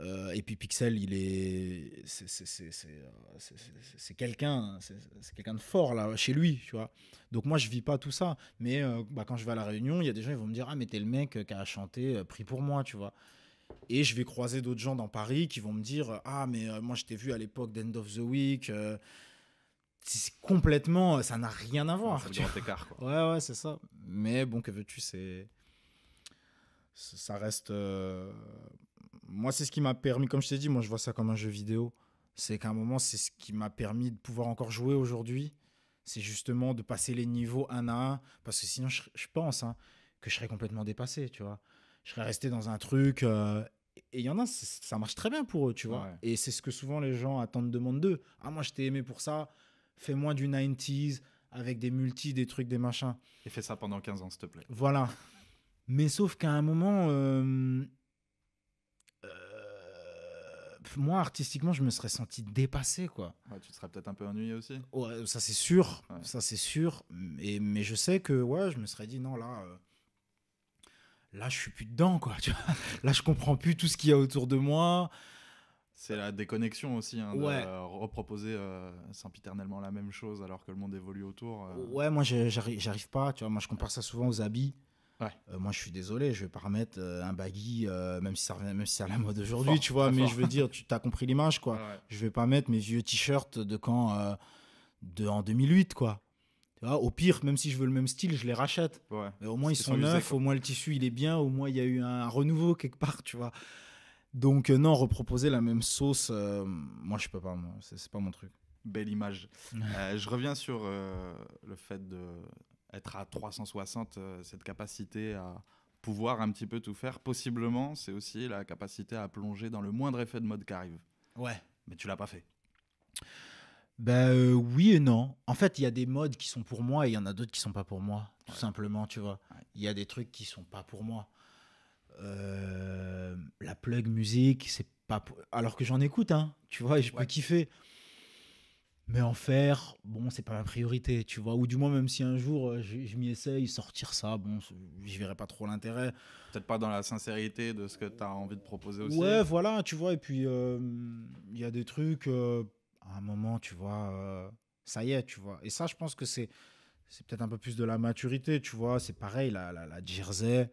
euh, et puis Pixel, il est, c'est quelqu'un, c'est quelqu'un de fort là chez lui, tu vois. Donc moi je vis pas tout ça, mais euh, bah, quand je vais à la réunion, il y a des gens ils vont me dire ah mais t'es le mec qui a chanté, pris pour moi, tu vois. Et je vais croiser d'autres gens dans Paris qui vont me dire Ah, mais euh, moi, je t'ai vu à l'époque d'End of the Week. Euh, c'est complètement. Ça n'a rien à voir. C'est grand écart, quoi. Ouais, ouais, c'est ça. Mais bon, que veux-tu, c'est. Ça reste. Euh, moi, c'est ce qui m'a permis, comme je t'ai dit, moi, je vois ça comme un jeu vidéo. C'est qu'à un moment, c'est ce qui m'a permis de pouvoir encore jouer aujourd'hui. C'est justement de passer les niveaux un à un. Parce que sinon, je, je pense hein, que je serais complètement dépassé, tu vois je serais resté dans un truc. Euh, et il y en a, ça marche très bien pour eux, tu vois. Et c'est ce que souvent les gens attendent, demandent d'eux. Ah, moi, je t'ai aimé pour ça. Fais-moi du 90s avec des multis, des trucs, des machins. Et fais ça pendant 15 ans, s'il te plaît. Voilà. Mais sauf qu'à un moment, euh, moi, artistiquement, je me serais senti dépassé, quoi. tu te serais peut-être un peu ennuyé aussi. Ouais, ça c'est sûr, ça c'est sûr. Et, mais je sais que, ouais, je me serais dit, non, là, là, je suis plus dedans, quoi. Tu vois là, je comprends plus tout ce qu'il y a autour de moi. C'est la déconnexion aussi, hein, de reproposer euh, sempiternellement la même chose alors que le monde évolue autour. Euh. Ouais, moi, j'arrive pas. Tu vois, moi, je compare ça souvent aux habits. Ouais. Euh, moi, je suis désolé, je vais pas remettre un baggy, même si ça même si c'est à la mode aujourd'hui, tu vois. Mais je veux dire, tu as compris l'image, quoi. Je vais pas mettre mes vieux t-shirts de quand, de en 2008, quoi au pire, même si je veux le même style, je les rachète. Mais au moins, ils sont neufs, au moins le tissu, il est bien, au moins, il y a eu un renouveau quelque part, tu vois. Donc, euh, non, reproposer la même sauce, euh, moi, je peux pas. C'est pas mon truc. Belle image. Euh, je reviens sur le fait d'être à 360, cette capacité à pouvoir un petit peu tout faire. Possiblement, c'est aussi la capacité à plonger dans le moindre effet de mode qui arrive. Ouais. Mais tu l'as pas fait. Ben euh, oui et non. En fait, il y a des modes qui sont pour moi et il y en a d'autres qui sont pas pour moi, tout simplement, tu vois. Il y a des trucs qui sont pas pour moi. Euh, la plug musique, c'est pas pour... alors que j'en écoute, hein, tu vois, et je peux kiffer. Mais en faire, bon, c'est pas ma priorité, tu vois. Ou du moins, même si un jour euh, je, je m'y essaye, sortir ça, bon, j'y verrai pas trop l'intérêt. Peut-être pas dans la sincérité de ce que tu as envie de proposer aussi. Ouais, voilà, tu vois. Et puis, euh, il y a des trucs, euh, à un moment, tu vois, euh, ça y est, tu vois. Et ça, je pense que c'est c'est peut-être un peu plus de la maturité, tu vois. C'est pareil, la, la, la Jersey.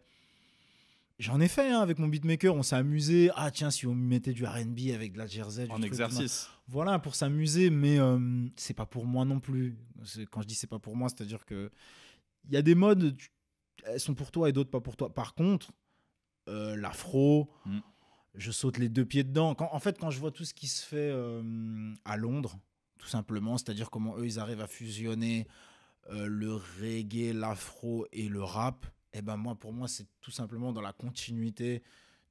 J'en ai fait hein, avec mon beatmaker, on s'est amusé. Ah, tiens, si on mettait du RB avec de la Jersey. du En truc, exercice. voilà, pour s'amuser, mais euh, c'est pas pour moi non plus. Quand je dis c'est pas pour moi, c'est-à-dire que il y a des modes, tu- elles sont pour toi et d'autres pas pour toi. Par contre, euh, l'afro, Mm. je saute les deux pieds dedans. Quand, en fait, quand je vois tout ce qui se fait euh, à Londres, tout simplement, c'est-à-dire comment eux ils arrivent à fusionner euh, le reggae, l'afro et le rap, et ben moi, pour moi, c'est tout simplement dans la continuité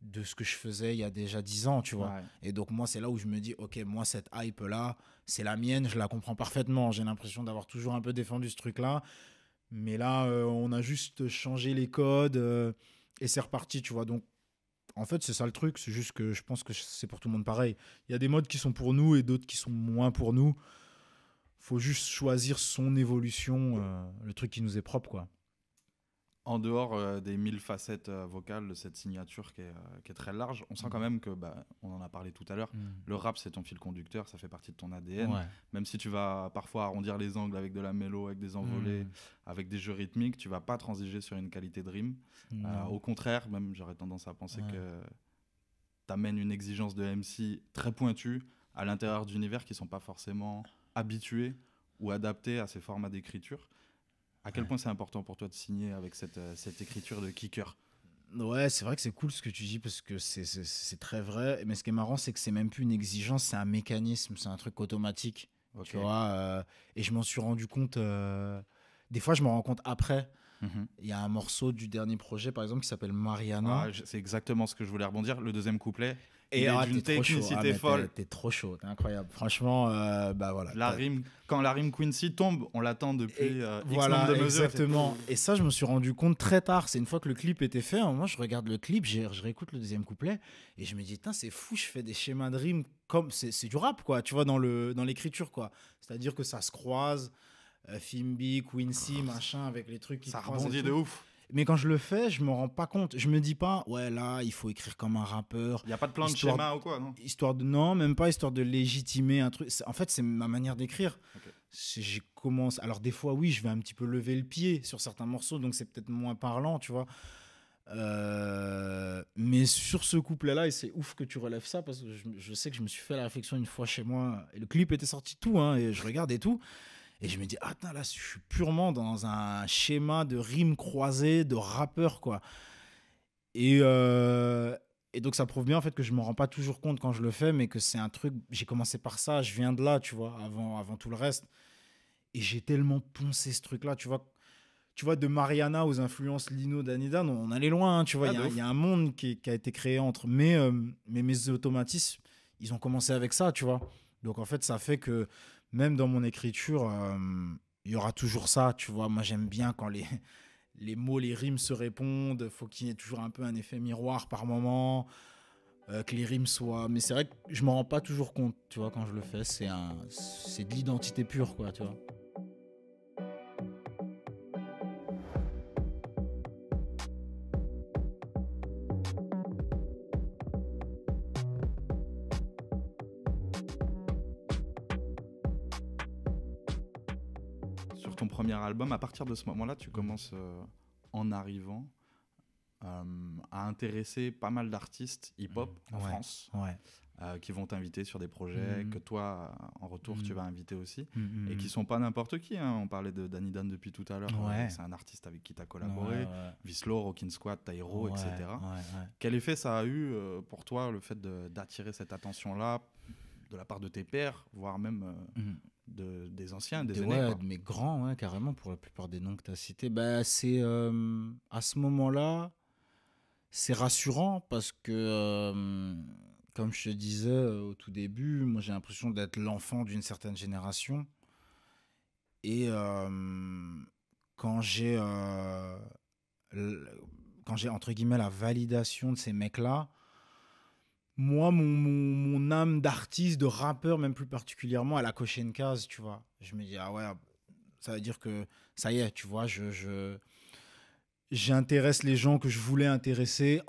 de ce que je faisais il y a déjà 10 ans, tu vois. Ouais. Et donc moi, c'est là où je me dis, ok, moi, cette hype-là, c'est la mienne, je la comprends parfaitement. J'ai l'impression d'avoir toujours un peu défendu ce truc-là. Mais là, euh, on a juste changé les codes euh, et c'est reparti, tu vois. Donc, en fait, c'est ça le truc. C'est juste que je pense que c'est pour tout le monde pareil. Il y a des modes qui sont pour nous et d'autres qui sont moins pour nous. faut juste choisir son évolution, euh, le truc qui nous est propre, quoi. En dehors euh, des mille facettes euh, vocales de cette signature qui est, euh, qui est très large, on sent quand même que, bah, on en a parlé tout à l'heure, le rap c'est ton fil conducteur, ça fait partie de ton ADN. Ouais. Même si tu vas parfois arrondir les angles avec de la mélo, avec des envolées, Mm. avec des jeux rythmiques, tu vas pas transiger sur une qualité de rime. Euh, au contraire, même j'aurais tendance à penser Ouais. que tu amènes une exigence de MC très pointue à l'intérieur d'univers qui sont pas forcément habitués ou adaptés à ces formats d'écriture. À quel Ouais. point c'est important pour toi de signer avec cette, euh, cette écriture de kicker? Ouais, c'est vrai que c'est cool ce que tu dis parce que c'est- très vrai. Mais ce qui est marrant, c'est que c'est même plus une exigence, c'est un mécanisme, c'est un truc automatique. Tu vois, euh, et je m'en suis rendu compte. euh, des fois, je me rends compte après. Mhm. Il y a un morceau du dernier projet, par exemple, qui s'appelle Mariana. Ah, c'est exactement ce que je voulais rebondir. Le deuxième couplet, et ah, d'une technicité Ah, folle. T'es trop chaud, t'es incroyable. Franchement, euh, bah voilà. La rime, quand la rime Quincy tombe, on l'attend depuis euh, X voilà, de mesures. exactement. Et ça, je me suis rendu compte très tard. C'est une fois que le clip était fait. Moi, je regarde le clip, je réécoute le deuxième couplet et je me dis, c'est fou, je fais des schémas de rimes comme c'est du rap, quoi. Tu vois, dans le dans l'écriture, quoi. C'est-à-dire que ça se croise. Euh, Fimby, Quincy, machin, avec les trucs qui Ça rebondit de ouf. Mais quand je le fais, je me rends pas compte. Je me dis pas, ouais, là, il faut écrire comme un rappeur. Il n'y a pas de plan de schéma ou quoi, non Histoire de. Non, même pas histoire de légitimer un truc. En fait, c'est ma manière d'écrire. J'ai commencé. Alors, des fois, oui, je vais un petit peu lever le pied sur certains morceaux, donc c'est peut-être moins parlant, tu vois. Euh, mais sur ce couplet-là, et c'est ouf que tu relèves ça, parce que je, je sais que je me suis fait la réflexion une fois chez moi, et le clip était sorti tout, hein, et je regarde et tout, et je me dis, attends, là, je suis purement dans un schéma de rimes croisées, de rappeur, quoi. Et, euh, et donc, ça prouve bien, en fait, que je me rends pas toujours compte quand je le fais, mais que c'est un truc, j'ai commencé par ça, je viens de là, tu vois, avant, avant tout le reste. Et j'ai tellement poncé ce truc-là, tu vois. Tu vois, de Mariana aux influences Lino d'Anidan, on allait loin, hein, tu vois. Ah, Il y a- y, un monde qui, qui a été créé entre. Mais, euh, mais mes automatismes, ils ont commencé avec ça, tu vois. Donc, en fait, ça fait que même dans mon écriture, euh, il y aura toujours ça, tu vois. Moi, j'aime bien quand les, les mots, les rimes se répondent. faut qu'il y ait toujours un peu un effet miroir par moment. euh, que les rimes soient. Mais c'est vrai que je m'en rends pas toujours compte, tu vois, quand je le fais. C'est un, c'est de l'identité pure, quoi, tu vois. Album, à partir de ce moment-là, tu commences euh, en arrivant euh, à intéresser pas mal d'artistes hip-hop en Ouais. France Ouais. euh, qui vont t'inviter sur des projets Mhm. que toi, en retour, tu Mhm. vas inviter aussi. Et qui sont pas n'importe qui. hein. On parlait de Danny Dan depuis tout à l'heure. Ouais. C'est un artiste avec qui tu as collaboré. Ouais, ouais. Vislo, Rockin' Squad, Tyro, etc. Quel effet ça a eu euh, pour toi, le fait d'attirer cette attention-là de la part de tes pairs, voire même euh. De, des anciens, des De- aînés ouais, quoi. de mes grands, ouais, carrément, pour la plupart des noms que tu as cités. Bah, c'est euh, à ce moment-là, c'est rassurant parce que, euh, comme je te disais euh, au tout début, moi j'ai l'impression d'être l'enfant d'une certaine génération. Et euh, quand j'ai, quand j'ai entre guillemets la validation de ces mecs-là, moi, mon, mon, âme d'artiste, de rappeur, même plus particulièrement, elle a coché une case, tu vois. Je me dis, ah ouais, ça veut dire que ça y est, tu vois, je, je j'intéresse les gens que je voulais intéresser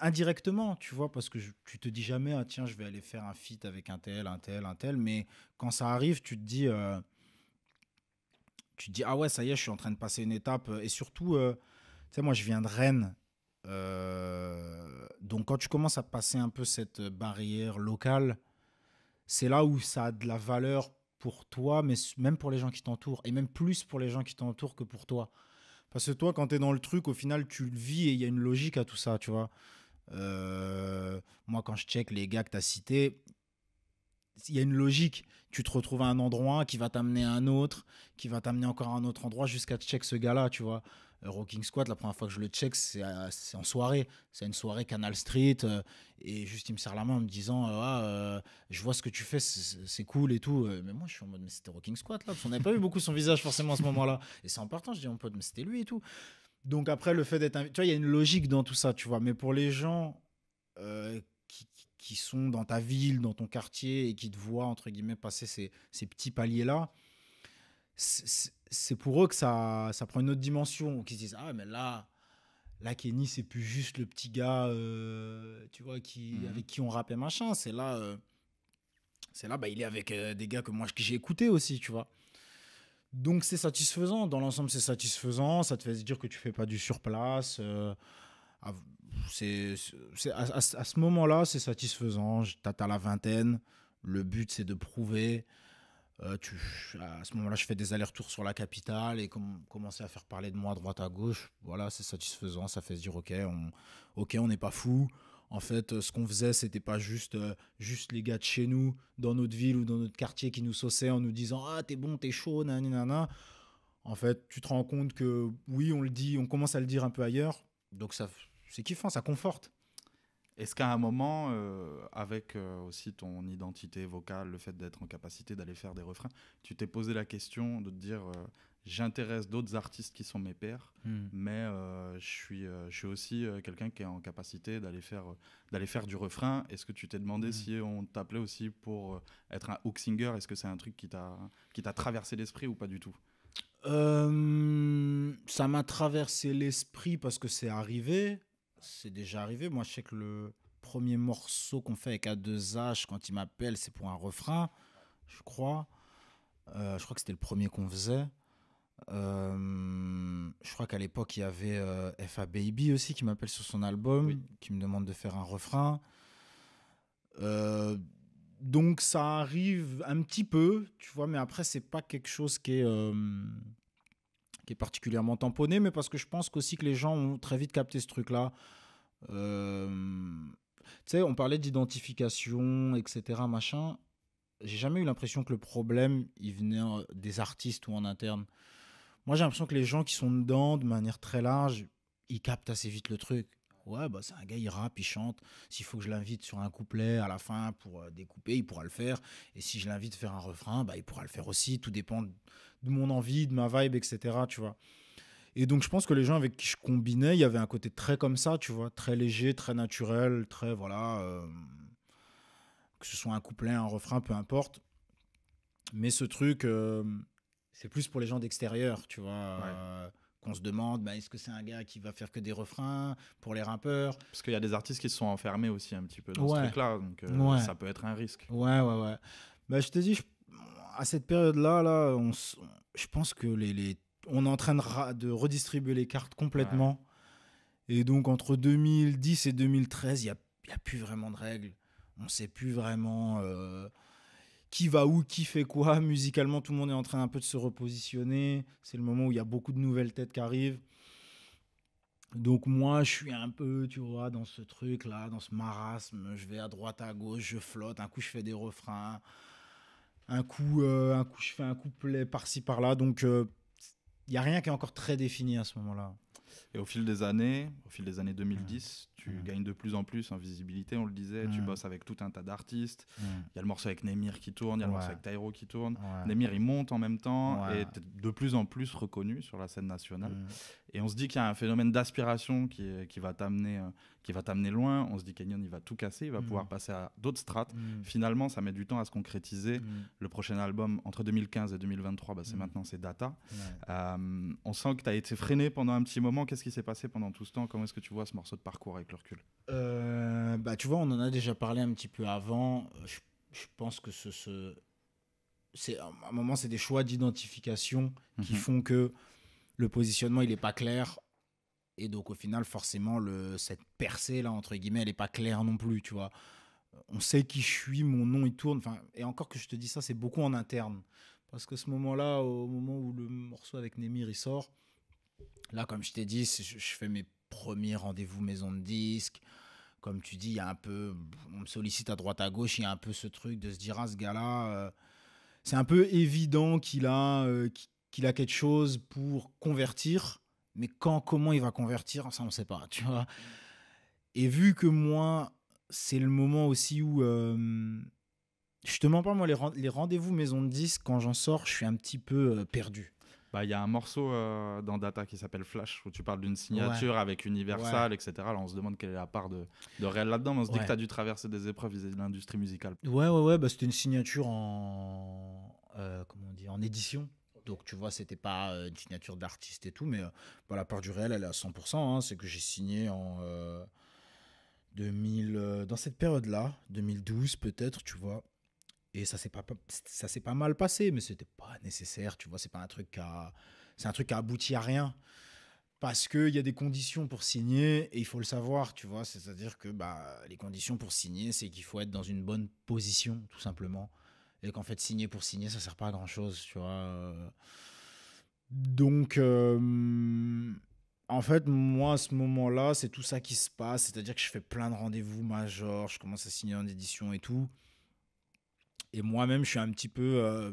indirectement, tu vois, parce que tu te dis jamais, ah, tiens, je vais aller faire un feat avec un tel, un tel, un tel, mais quand ça arrive, tu te dis, euh, tu dis, ah ouais, ça y est, je suis en train de passer une étape, et surtout, euh, tu sais, moi, je viens de Rennes, euh, donc quand tu commences à passer un peu cette barrière locale, c'est là où ça a de la valeur pour toi, mais même pour les gens qui t'entourent, et même plus pour les gens qui t'entourent que pour toi. Parce que toi, quand tu es dans le truc, au final, tu le vis et il y a une logique à tout ça, tu vois. Euh, moi, quand je check les gars que tu as cités, il y a une logique. Tu te retrouves à un endroit qui va t'amener à un autre, qui va t'amener encore à un autre endroit jusqu'à check ce gars-là, tu vois. Euh, Rocking Squat, la première fois que je le check, c'est en soirée. C'est une soirée Canal Street. Euh, et juste, il me serre la main en me disant ah, Je vois ce que tu fais, c'est cool et tout. mais moi, je suis en mode Mais c'était Rocking Squat, là. Parce qu'on n'avait pas vu beaucoup son visage forcément à ce moment-là. Et c'est important, je dis mon pote, mais c'était lui et tout. Donc après, le fait d'être. Tu vois, il y a une logique dans tout ça, tu vois. Mais pour les gens qui, qui, sont dans ta ville, dans ton quartier et qui te voient, entre guillemets, passer ces, ces petits paliers-là, c'est pour eux que ça, ça prend une autre dimension. Qui se disent Ah, mais là, là Kenny, c'est plus juste le petit gars, euh, tu vois, qui, mhm. avec qui on rappait machin. C'est là, euh, c'est là bah, il est avec euh, des gars que moi j'ai écouté aussi, tu vois. Donc c'est satisfaisant. Dans l'ensemble, c'est satisfaisant. Ça te fait se dire que tu fais pas du surplace. c'est, à, à, ce moment-là, c'est satisfaisant. Tu as la vingtaine. Le but, c'est de prouver. Euh, à ce moment-là, je fais des allers-retours sur la capitale et commencer à faire parler de moi à droite à gauche. Voilà, c'est satisfaisant. Ça fait se dire, ok, on on n'est pas fou. En fait, euh, ce qu'on faisait, c'était pas juste, euh, juste les gars de chez nous, dans notre ville ou dans notre quartier, qui nous sauçaient en nous disant, ah, t'es bon, t'es chaud, nanana. En fait, tu te rends compte que oui, on le dit, on commence à le dire un peu ailleurs. Donc ça, c'est kiffant, ça conforte. Est-ce qu'à un moment, euh, avec euh, aussi ton identité vocale, le fait d'être en capacité d'aller faire des refrains, tu t'es posé la question de te dire euh, j'intéresse d'autres artistes qui sont mes pairs, hmm. mais je, suis, je suis aussi quelqu'un qui est en capacité d'aller faire, d'aller faire du refrain. Est-ce que tu t'es demandé hmm. si on t'appelait aussi pour être un hook singer? Est-ce que c'est un truc qui t'a, qui t'a traversé l'esprit ou pas du tout? Ça m'a traversé l'esprit parce que c'est arrivé c'est déjà arrivé. Moi, je sais que le premier morceau qu'on fait avec A2H, quand il m'appelle, c'est pour un refrain, je crois. Euh, je crois que c'était le premier qu'on faisait. Euh, je crois qu'à l'époque, il y avait euh, FA Baby aussi qui m'appelle sur son album, qui me demande de faire un refrain. donc ça arrive un petit peu, tu vois, mais après, c'est pas quelque chose qui est qui est particulièrement tamponné, mais parce que je pense qu'aussi que les gens ont très vite capté ce truc-là. Euh, tu sais, on parlait d'identification, etc., machin. J'ai jamais eu l'impression que le problème, il venait euh, des artistes ou en interne. Moi, j'ai l'impression que les gens qui sont dedans, de manière très large, ils captent assez vite le truc. Ouais, bah, c'est un gars, il rappe, il chante. S'il faut que je l'invite sur un couplet à la fin pour euh, découper, il pourra le faire. Et si je l'invite à faire un refrain, bah, il pourra le faire aussi. Tout dépend de mon envie, de ma vibe, etc. Tu vois. Et donc, je pense que les gens avec qui je combinais, il y avait un côté très comme ça, tu vois, très léger, très naturel, très, voilà, euh, que ce soit un couplet, un refrain, peu importe. Mais ce truc, euh, c'est plus pour les gens d'extérieur, tu vois. Euh, qu'on se demande, bah, est-ce que c'est un gars qui va faire que des refrains pour les rappeurs? Parce qu'il y a des artistes qui se sont enfermés aussi un petit peu dans ce truc-là, donc ça peut être un risque. Ouais, ouais, ouais. Bah, je te dis, à cette période-là, là, on, je pense que les, les on est en train de, redistribuer les cartes complètement. Et donc, entre 2010 et 2013, il n'y a, a, plus vraiment de règles. On ne sait plus vraiment euh, qui va où, qui fait quoi. Musicalement, tout le monde est en train un peu de se repositionner. C'est le moment où il y a beaucoup de nouvelles têtes qui arrivent. Donc moi, je suis un peu, tu vois, dans ce truc-là, dans ce marasme. Je vais à droite, à gauche, je flotte. Un coup, je fais des refrains. Un coup, euh, un coup je fais un couplet par-ci, par-là. Donc... Euh, il n'y a rien qui est encore très défini à ce moment-là. Et au fil des années, au fil des années 2010, tu gagnes de plus en plus en visibilité, on le disait, tu bosses avec tout un tas d'artistes. Il y a le morceau avec Nemir qui tourne, il y a le morceau avec Tyro qui tourne. Ouais. Nemir, il monte en même temps Ouais. et t'es de plus en plus reconnu sur la scène nationale. Mm. Et on se dit qu'il y a un phénomène d'aspiration qui, qui va t'amener euh, qui va t'amener loin. On se dit Kenyon, il va tout casser, il va Mm. pouvoir passer à d'autres strates. Mm. Finalement, ça met du temps à se concrétiser. Le prochain album, entre 2015 et 2023, bah, c'est maintenant, c'est Data. Euh, on sent que tu as été freiné pendant un petit moment. Qu'est-ce qui s'est passé pendant tout ce temps? Comment est-ce que tu vois ce morceau de parcours avec le recul. Euh, bah, tu vois, on en a déjà parlé un petit peu avant. Euh, Je, je pense que ce, ce- c'est à un moment, c'est des choix d'identification qui Mhm. font que le positionnement il est pas clair. Et donc au final forcément le cette percée là entre guillemets elle est pas claire non plus tu vois. On sait qui je suis mon nom il tourne. Enfin et encore que je te dis ça c'est beaucoup en interne. Parce que ce moment là au moment où le morceau avec Nemir il sort là comme je t'ai dit je, je fais mes premiers rendez-vous maison de disques comme tu dis il y a un peu on me sollicite à droite à gauche il y a un peu ce truc de se dire ah ce gars là c'est un peu évident qu'il a euh, qu'il- a quelque chose pour convertir, mais quand, comment il va convertir, ça on sait pas, tu vois. Et vu que moi, c'est le moment aussi où euh, je te mens pas moi les, les rendez-vous maison de disques quand j'en sors, je suis un petit peu euh, perdu. Bah, Il y a un morceau euh, dans Data qui s'appelle Flash où tu parles d'une signature avec Universal, etc. Là, on se demande quelle est la part de, de réel là-dedans. mais On se dit que tu as dû traverser des épreuves vis-à-vis de l'industrie musicale. Ouais ouais ouais, bah, c'était une signature en euh, comment on dit en édition. Donc tu vois, c'était pas euh, une signature d'artiste et tout, mais bah, la part du réel, elle est à 100%. hein. c'est que j'ai signé en euh, 2000, euh, dans cette période-là, 2012 peut-être, tu vois. Et ça s'est pas, ça s'est pas mal passé, mais c'était pas nécessaire, tu vois. C'est pas un truc a, c'est un truc a abouti à rien. Parce qu'il y a des conditions pour signer et il faut le savoir, tu vois. C'est-à-dire que bah, les conditions pour signer, c'est qu'il faut être dans une bonne position, tout simplement. Et qu'en fait, signer pour signer, ça sert pas à grand-chose, tu vois. Euh, Donc, euh, en fait, moi, à ce moment-là, c'est tout ça qui se passe. C'est-à-dire que je fais plein de rendez-vous majors, je commence à signer en édition et tout. Et moi-même, je suis un petit peu... euh,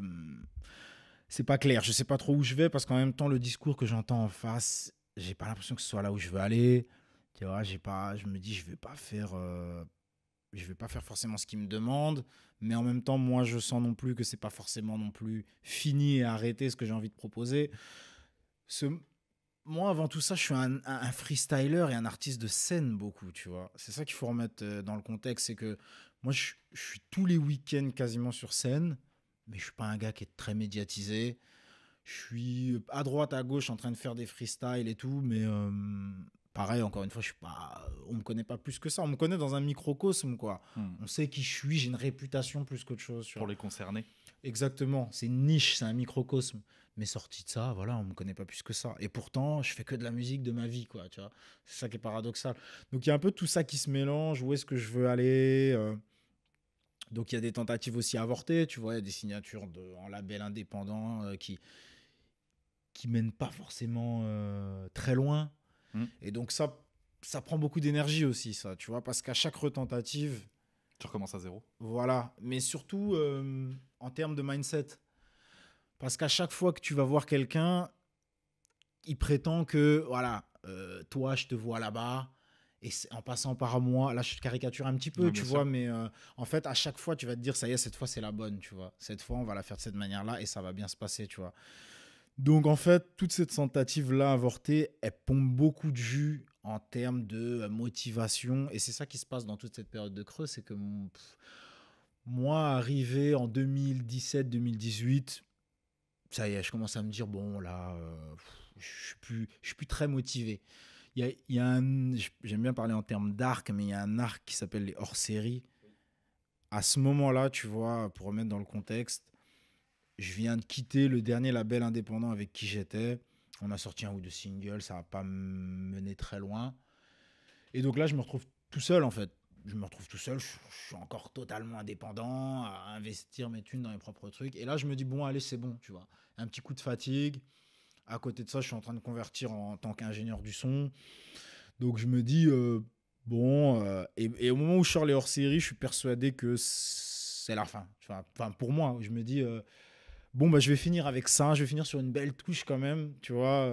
c'est pas clair, je sais pas trop où je vais parce qu'en même temps, le discours que j'entends en face, j'ai pas l'impression que ce soit là où je veux aller. Tu vois, j'ai pas, je me dis, je vais pas faire, euh, je vais pas faire forcément ce qu'ils me demandent, mais en même temps, moi, je sens non plus que c'est pas forcément non plus fini et arrêté ce que j'ai envie de proposer. Moi, avant tout ça, je suis un, un- un freestyler et un artiste de scène beaucoup, tu vois. C'est ça qu'il faut remettre euh, dans le contexte, c'est que moi, je, je suis tous les week-ends quasiment sur scène, mais je suis pas un gars qui est très médiatisé. Je suis à droite, à gauche en train de faire des freestyles et tout, mais euh, pareil, encore une fois, je suis pas, on me connaît pas plus que ça. On me connaît dans un microcosme, quoi. Hmm. On sait qui je suis, j'ai une réputation plus qu'autre chose. tu Pour les concernés. Exactement, c'est une niche, c'est un microcosme. Mais sorti de ça, voilà, on me connaît pas plus que ça. Et pourtant, je fais que de la musique de ma vie, quoi, tu vois. C'est ça qui est paradoxal. Donc il y a un peu tout ça qui se mélange, où est-ce que je veux aller euh. Donc il y a des tentatives aussi avortées, tu vois, il y a des signatures de, en label indépendant euh, qui qui mènent pas forcément euh, très loin. Mm. Et donc ça ça prend beaucoup d'énergie aussi, ça, tu vois, parce qu'à chaque retentative, Tu recommences à zéro. voilà, mais surtout euh, en termes de mindset. Parce qu'à chaque fois que tu vas voir quelqu'un, il prétend que, voilà, toi, je te vois là-bas, et en passant par moi, là, je caricature un petit peu, tu vois, sûr. mais euh, en fait, à chaque fois, tu vas te dire, ça y est, cette fois, c'est la bonne, tu vois. Cette fois, on va la faire de cette manière-là, et ça va bien se passer, tu vois. Donc, en fait, toute cette tentative-là avortée, elle pompe beaucoup de jus en termes de euh, motivation. Et c'est ça qui se passe dans toute cette période de creux, c'est que pff, moi, arrivé en 2017-2018, ça y est, je commence à me dire, bon, là, euh, je suis plus, je suis plus très motivé. Il y a, y j'aime bien parler en termes d'arc, mais il y a un arc qui s'appelle les hors-séries. À ce moment-là, tu vois, pour remettre dans le contexte, je viens de quitter le dernier label indépendant avec qui j'étais. On a sorti un ou deux singles, ça va pas me mener très loin. Et donc là, je me retrouve tout seul en fait. Je me retrouve tout seul, je, je suis encore totalement indépendant, à investir mes thunes dans mes propres trucs. Et là, je me dis, bon, allez, c'est bon, tu vois. Un petit coup de fatigue. À côté de ça, je suis en train de convertir en, tant qu'ingénieur du son. Donc je me dis, euh, bon, euh, et, au moment où je sors les hors-série, je suis persuadé que c'est la fin. Enfin, pour moi, je me dis, euh, bon, bah, je vais finir avec ça, je vais finir sur une belle touche quand même, tu vois.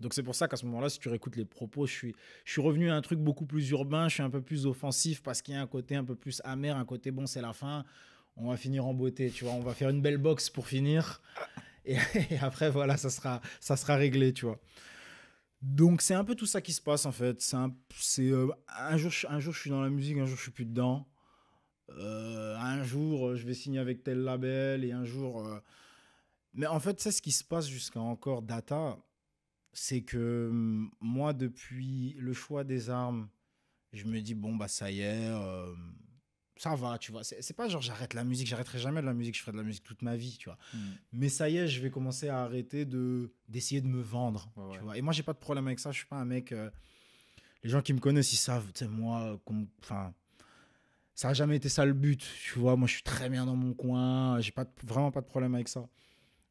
Donc c'est pour ça qu'à ce moment-là, si tu réécoutes les propos, je suis, je suis revenu à un truc beaucoup plus urbain, je suis un peu plus offensif parce qu'il y a un côté un peu plus amer, un côté bon, c'est la fin, on va finir en beauté, tu vois, on va faire une belle boxe pour finir. Et, après, voilà, ça sera, ça sera réglé, tu vois. Donc c'est un peu tout ça qui se passe en fait. C'est un, euh, jour, un jour je suis dans la musique, un jour je suis plus dedans. Euh, un jour je vais signer avec tel label et un jour... Euh, mais en fait, c'est ce qui se passe jusqu'à encore data c'est que hum, moi, depuis le choix des armes, je me dis, bon, bah ça y est, euh, ça va, tu vois. C'est pas genre j'arrête la musique, j'arrêterai jamais de la musique, je ferai de la musique toute ma vie, tu vois. Mmh. Mais ça y est, je vais commencer à arrêter de d'essayer de me vendre, tu vois. Et moi, j'ai pas de problème avec ça, je suis pas un mec. Euh, les gens qui me connaissent, ils savent, tu sais, moi, enfin. Ça a jamais été ça le but, tu vois. Moi, je suis très bien dans mon coin, j'ai pas vraiment pas de problème avec ça.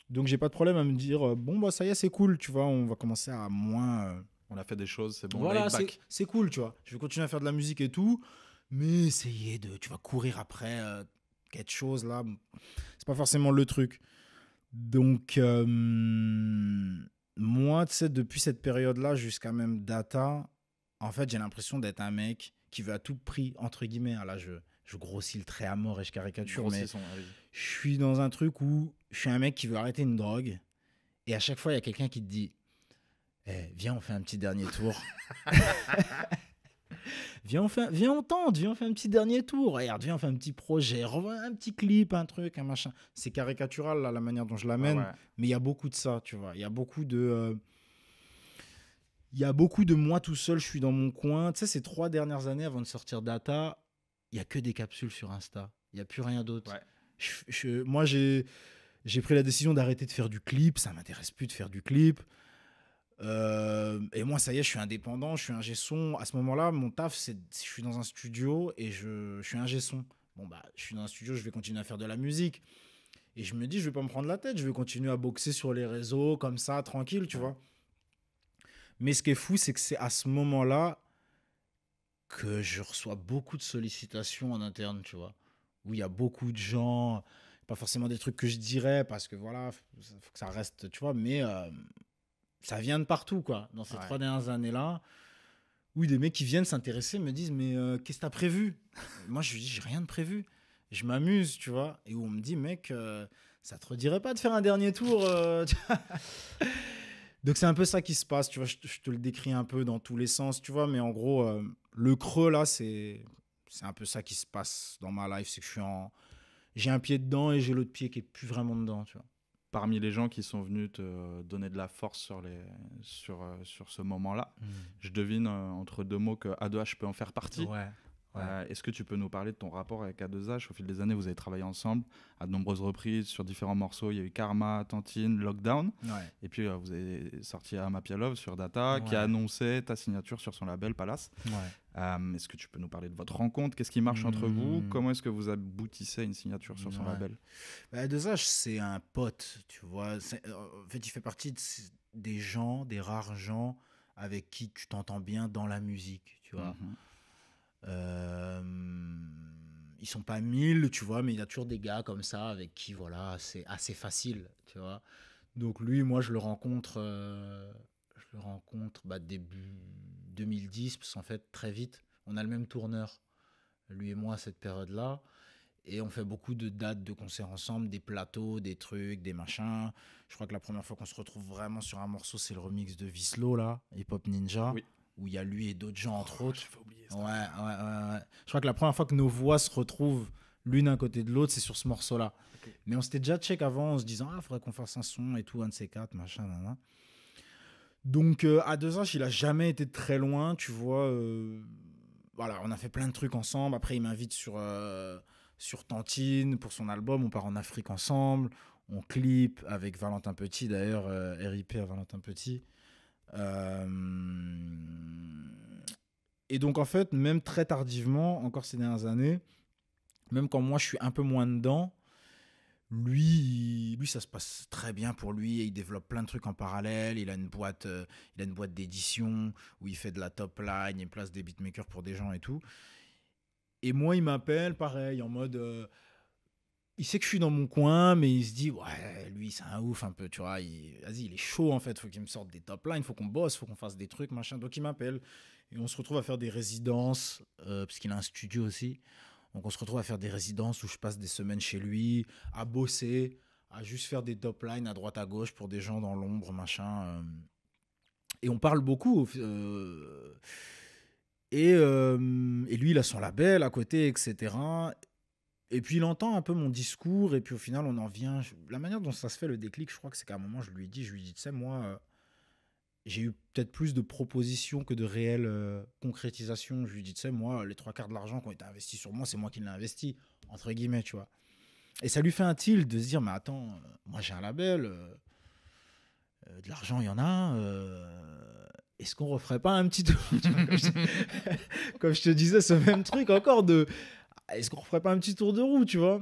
Donc j'ai pas de problème à me dire euh, bon bah ça y est c'est cool tu vois on va commencer à moins euh, on a fait des choses c'est bon voilà c'est cool tu vois je vais continuer à faire de la musique et tout mais essayer de tu vas courir après euh, quelque chose là. C'est pas forcément le truc. Donc moi tu sais depuis cette période là jusqu'à même data en fait j'ai l'impression d'être un mec qui veut à tout prix entre guillemets hein, là je je grossis le trait à mort et je caricature, mais je suis dans un truc où je suis un mec qui veut arrêter une drogue et à chaque fois il y a quelqu'un qui te dit eh, viens on fait un petit dernier tour viens on fait viens on tente viens on fait un petit dernier tour regarde viens on fait un petit projet revois un petit clip un truc un machin c'est caricatural là, la manière dont je l'amène mais il y a beaucoup de ça tu vois il y a beaucoup de euh, il y a beaucoup de moi tout seul je suis dans mon coin tu sais ces trois dernières années avant de sortir data il y a que des capsules sur Insta. Il n'y a plus rien d'autre. moi, j'ai, j'ai pris la décision d'arrêter de faire du clip. Ça m'intéresse plus de faire du clip. Euh, et moi, ça y est, je suis indépendant, je suis un son. À ce moment-là, mon taf, c'est je suis dans un studio et je, je suis un son. Bon, bah, je suis dans un studio, je vais continuer à faire de la musique. Et je me dis, je vais pas me prendre la tête, je vais continuer à boxer sur les réseaux, comme ça, tranquille, tu vois. Mais ce qui est fou, c'est que c'est à ce moment-là que je reçois beaucoup de sollicitations en interne, tu vois, où il y a beaucoup de gens, pas forcément des trucs que je dirais parce que voilà, faut que ça reste, tu vois, mais euh, ça vient de partout, quoi. Dans ces trois dernières années-là, oui, des mecs qui viennent s'intéresser me disent, mais euh, qu'est-ce que tu as prévu? Moi, je lui dis, j'ai rien de prévu. Je m'amuse, tu vois, et où on me dit, mec, euh, ça te redirait pas de faire un dernier tour Donc c'est un peu ça qui se passe, tu vois, je, te le décris un peu dans tous les sens, tu vois, mais en gros, euh, le creux là, c'est c'est un peu ça qui se passe dans ma life, c'est que je suis en j'ai un pied dedans et j'ai l'autre pied qui est plus vraiment dedans, tu vois. Parmi les gens qui sont venus te donner de la force sur, les, sur, euh, sur ce moment-là, mmh. je devine euh, entre deux mots que A2H peut en faire partie. Ouais. Euh, est-ce que tu peux nous parler de ton rapport avec A2H Au fil des années, vous avez travaillé ensemble à de nombreuses reprises sur différents morceaux. Il y a eu Karma, Tantine, Lockdown. Et puis, euh, vous avez sorti Amapia Love sur Data, qui a annoncé ta signature sur son label Palace. Euh, est-ce que tu peux nous parler de votre rencontre? Qu'est-ce qui marche entre vous? Hmm. Comment est-ce que vous aboutissez à une signature sur son label? Bah, A2H, c'est un pote, tu vois. En fait, il fait partie des gens, des rares gens avec qui tu t'entends bien dans la musique, tu vois. Mhm. Euh, ils sont pas mille, tu vois, mais il y a toujours des gars comme ça avec qui, voilà, c'est assez facile, tu vois. Donc lui, moi, je le rencontre, euh, je le rencontre bah, début 2010, parce qu'en fait, très vite, on a le même tourneur, lui et moi, à cette période-là. Et on fait beaucoup de dates de concerts ensemble, des plateaux, des trucs, des machins. Je crois que la première fois qu'on se retrouve vraiment sur un morceau, c'est le remix de Vislo, là, Hip Hop Ninja. Oui où il y a lui et d'autres gens, entre oh, autres. Ouais, ouais, ouais, Je crois que la première fois que nos voix se retrouvent l'une à côté de l'autre, c'est sur ce morceau-là. Mais on s'était déjà check avant en se disant, ah, faudrait qu'on fasse un son et tout, un de ces quatre, machin, nan, Donc, euh, à deux âges, il a jamais été très loin, tu vois. Euh, voilà, on a fait plein de trucs ensemble. Après, il m'invite sur, euh, sur Tantine pour son album. On part en Afrique ensemble. On clip avec Valentin Petit, d'ailleurs, RIP à Valentin Petit. Euh, et donc, en fait, même très tardivement, encore ces dernières années, même quand moi je suis un peu moins dedans, lui, lui, ça se passe très bien pour lui et il développe plein de trucs en parallèle. Il a une boîte, euh, il a une boîte d'édition où il fait de la top line, il place des beatmakers pour des gens et tout. Et moi, il m'appelle, pareil, en mode, euh, il sait que je suis dans mon coin, mais il se dit, ouais, lui, c'est un ouf un peu, tu vois. Il, vas-y, il est chaud en fait, faut qu'il me sorte des top lines, faut qu'on bosse, faut qu'on fasse des trucs, machin. Donc il m'appelle et on se retrouve à faire des résidences, euh, parce qu'il a un studio aussi. Donc on se retrouve à faire des résidences où je passe des semaines chez lui, à bosser, à juste faire des top lines à droite à gauche pour des gens dans l'ombre, machin. euh. Et on parle beaucoup. euh, euh, et lui, il a son label à côté, etc. Et puis il entend un peu mon discours, et puis au final, on en vient. La manière dont ça se fait le déclic, je crois que c'est qu'à un moment, je lui dis, je lui dis, tu sais, moi, euh, j'ai eu peut-être plus de propositions que de réelles euh, concrétisations. Je lui dis, tu sais, moi, les trois quarts de l'argent qui ont été investis sur moi, c'est moi qui l'ai investi, entre guillemets, tu vois. Et ça lui fait un tilt de se dire, mais attends, euh, moi j'ai un label, euh, de l'argent, il y en a. Est-ce qu'on referait pas un petit tour comme je te disais, ce même truc encore de. Est-ce qu'on referait pas un petit tour de roue, tu vois?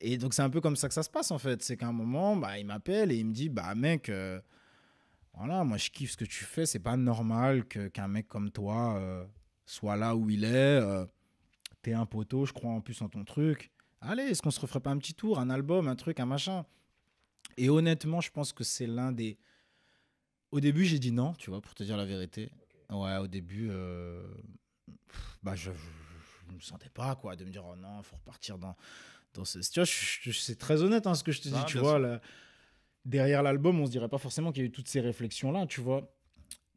Et donc c'est un peu comme ça que ça se passe en fait. C'est qu'à un moment, bah, il m'appelle et il me dit, bah mec, euh, voilà, moi je kiffe ce que tu fais. C'est pas normal que qu'un mec comme toi euh, soit là où il est. euh, T'es un poteau, je crois en plus en ton truc. Allez, est-ce qu'on se referait pas un petit tour, un album, un truc, un machin? Et honnêtement, je pense que c'est l'un des. Au début, j'ai dit non, tu vois, pour te dire la vérité. Ouais, au début, bah, je, je, me sentais pas, quoi, de me dire, oh non, faut repartir dans, dans ce. Tu vois, c'est très honnête hein, ce que je te dis, Ah, tu vois. là, derrière l'album, on se dirait pas forcément qu'il y a eu toutes ces réflexions-là, tu vois.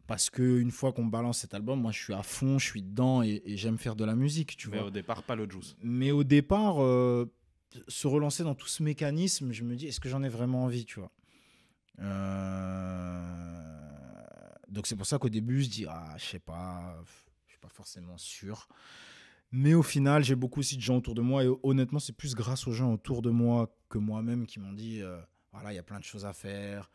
Parce que une fois qu'on balance cet album, moi, je suis à fond, je suis dedans et, et j'aime faire de la musique, tu Mais vois. au départ, pas le juice. Mais au départ, euh, se relancer dans tout ce mécanisme, je me dis, est-ce que j'en ai vraiment envie, tu vois Euh, Donc c'est pour ça qu'au début, je dis, ah, je sais pas, je suis pas forcément sûr. Mais au final, j'ai beaucoup aussi de gens autour de moi et honnêtement, c'est plus grâce aux gens autour de moi que moi-même qui m'ont dit, euh, voilà, il y a plein de choses à faire.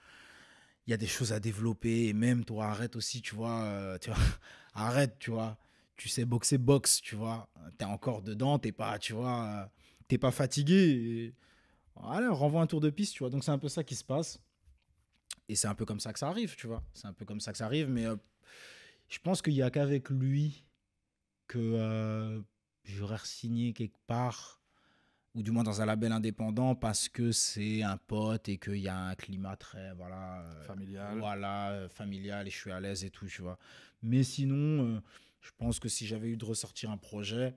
Il y a des choses à développer et même toi arrête aussi tu vois, euh, tu arrête tu vois. Tu sais boxer boxe tu vois. T'es encore dedans t'es pas tu vois euh, pas fatigué et... voilà renvoie un tour de piste tu vois. Donc c'est un peu ça qui se passe et c'est un peu comme ça que ça arrive tu vois. C'est un peu comme ça que ça arrive mais je pense qu'il y a qu'avec lui que euh, j'aurais signé quelque part ou du moins dans un label indépendant parce que c'est un pote et qu'il y a un climat très voilà euh, Familial. voilà euh, familial et je suis à l'aise et tout tu vois mais sinon euh, je pense que si j'avais eu de ressortir un projet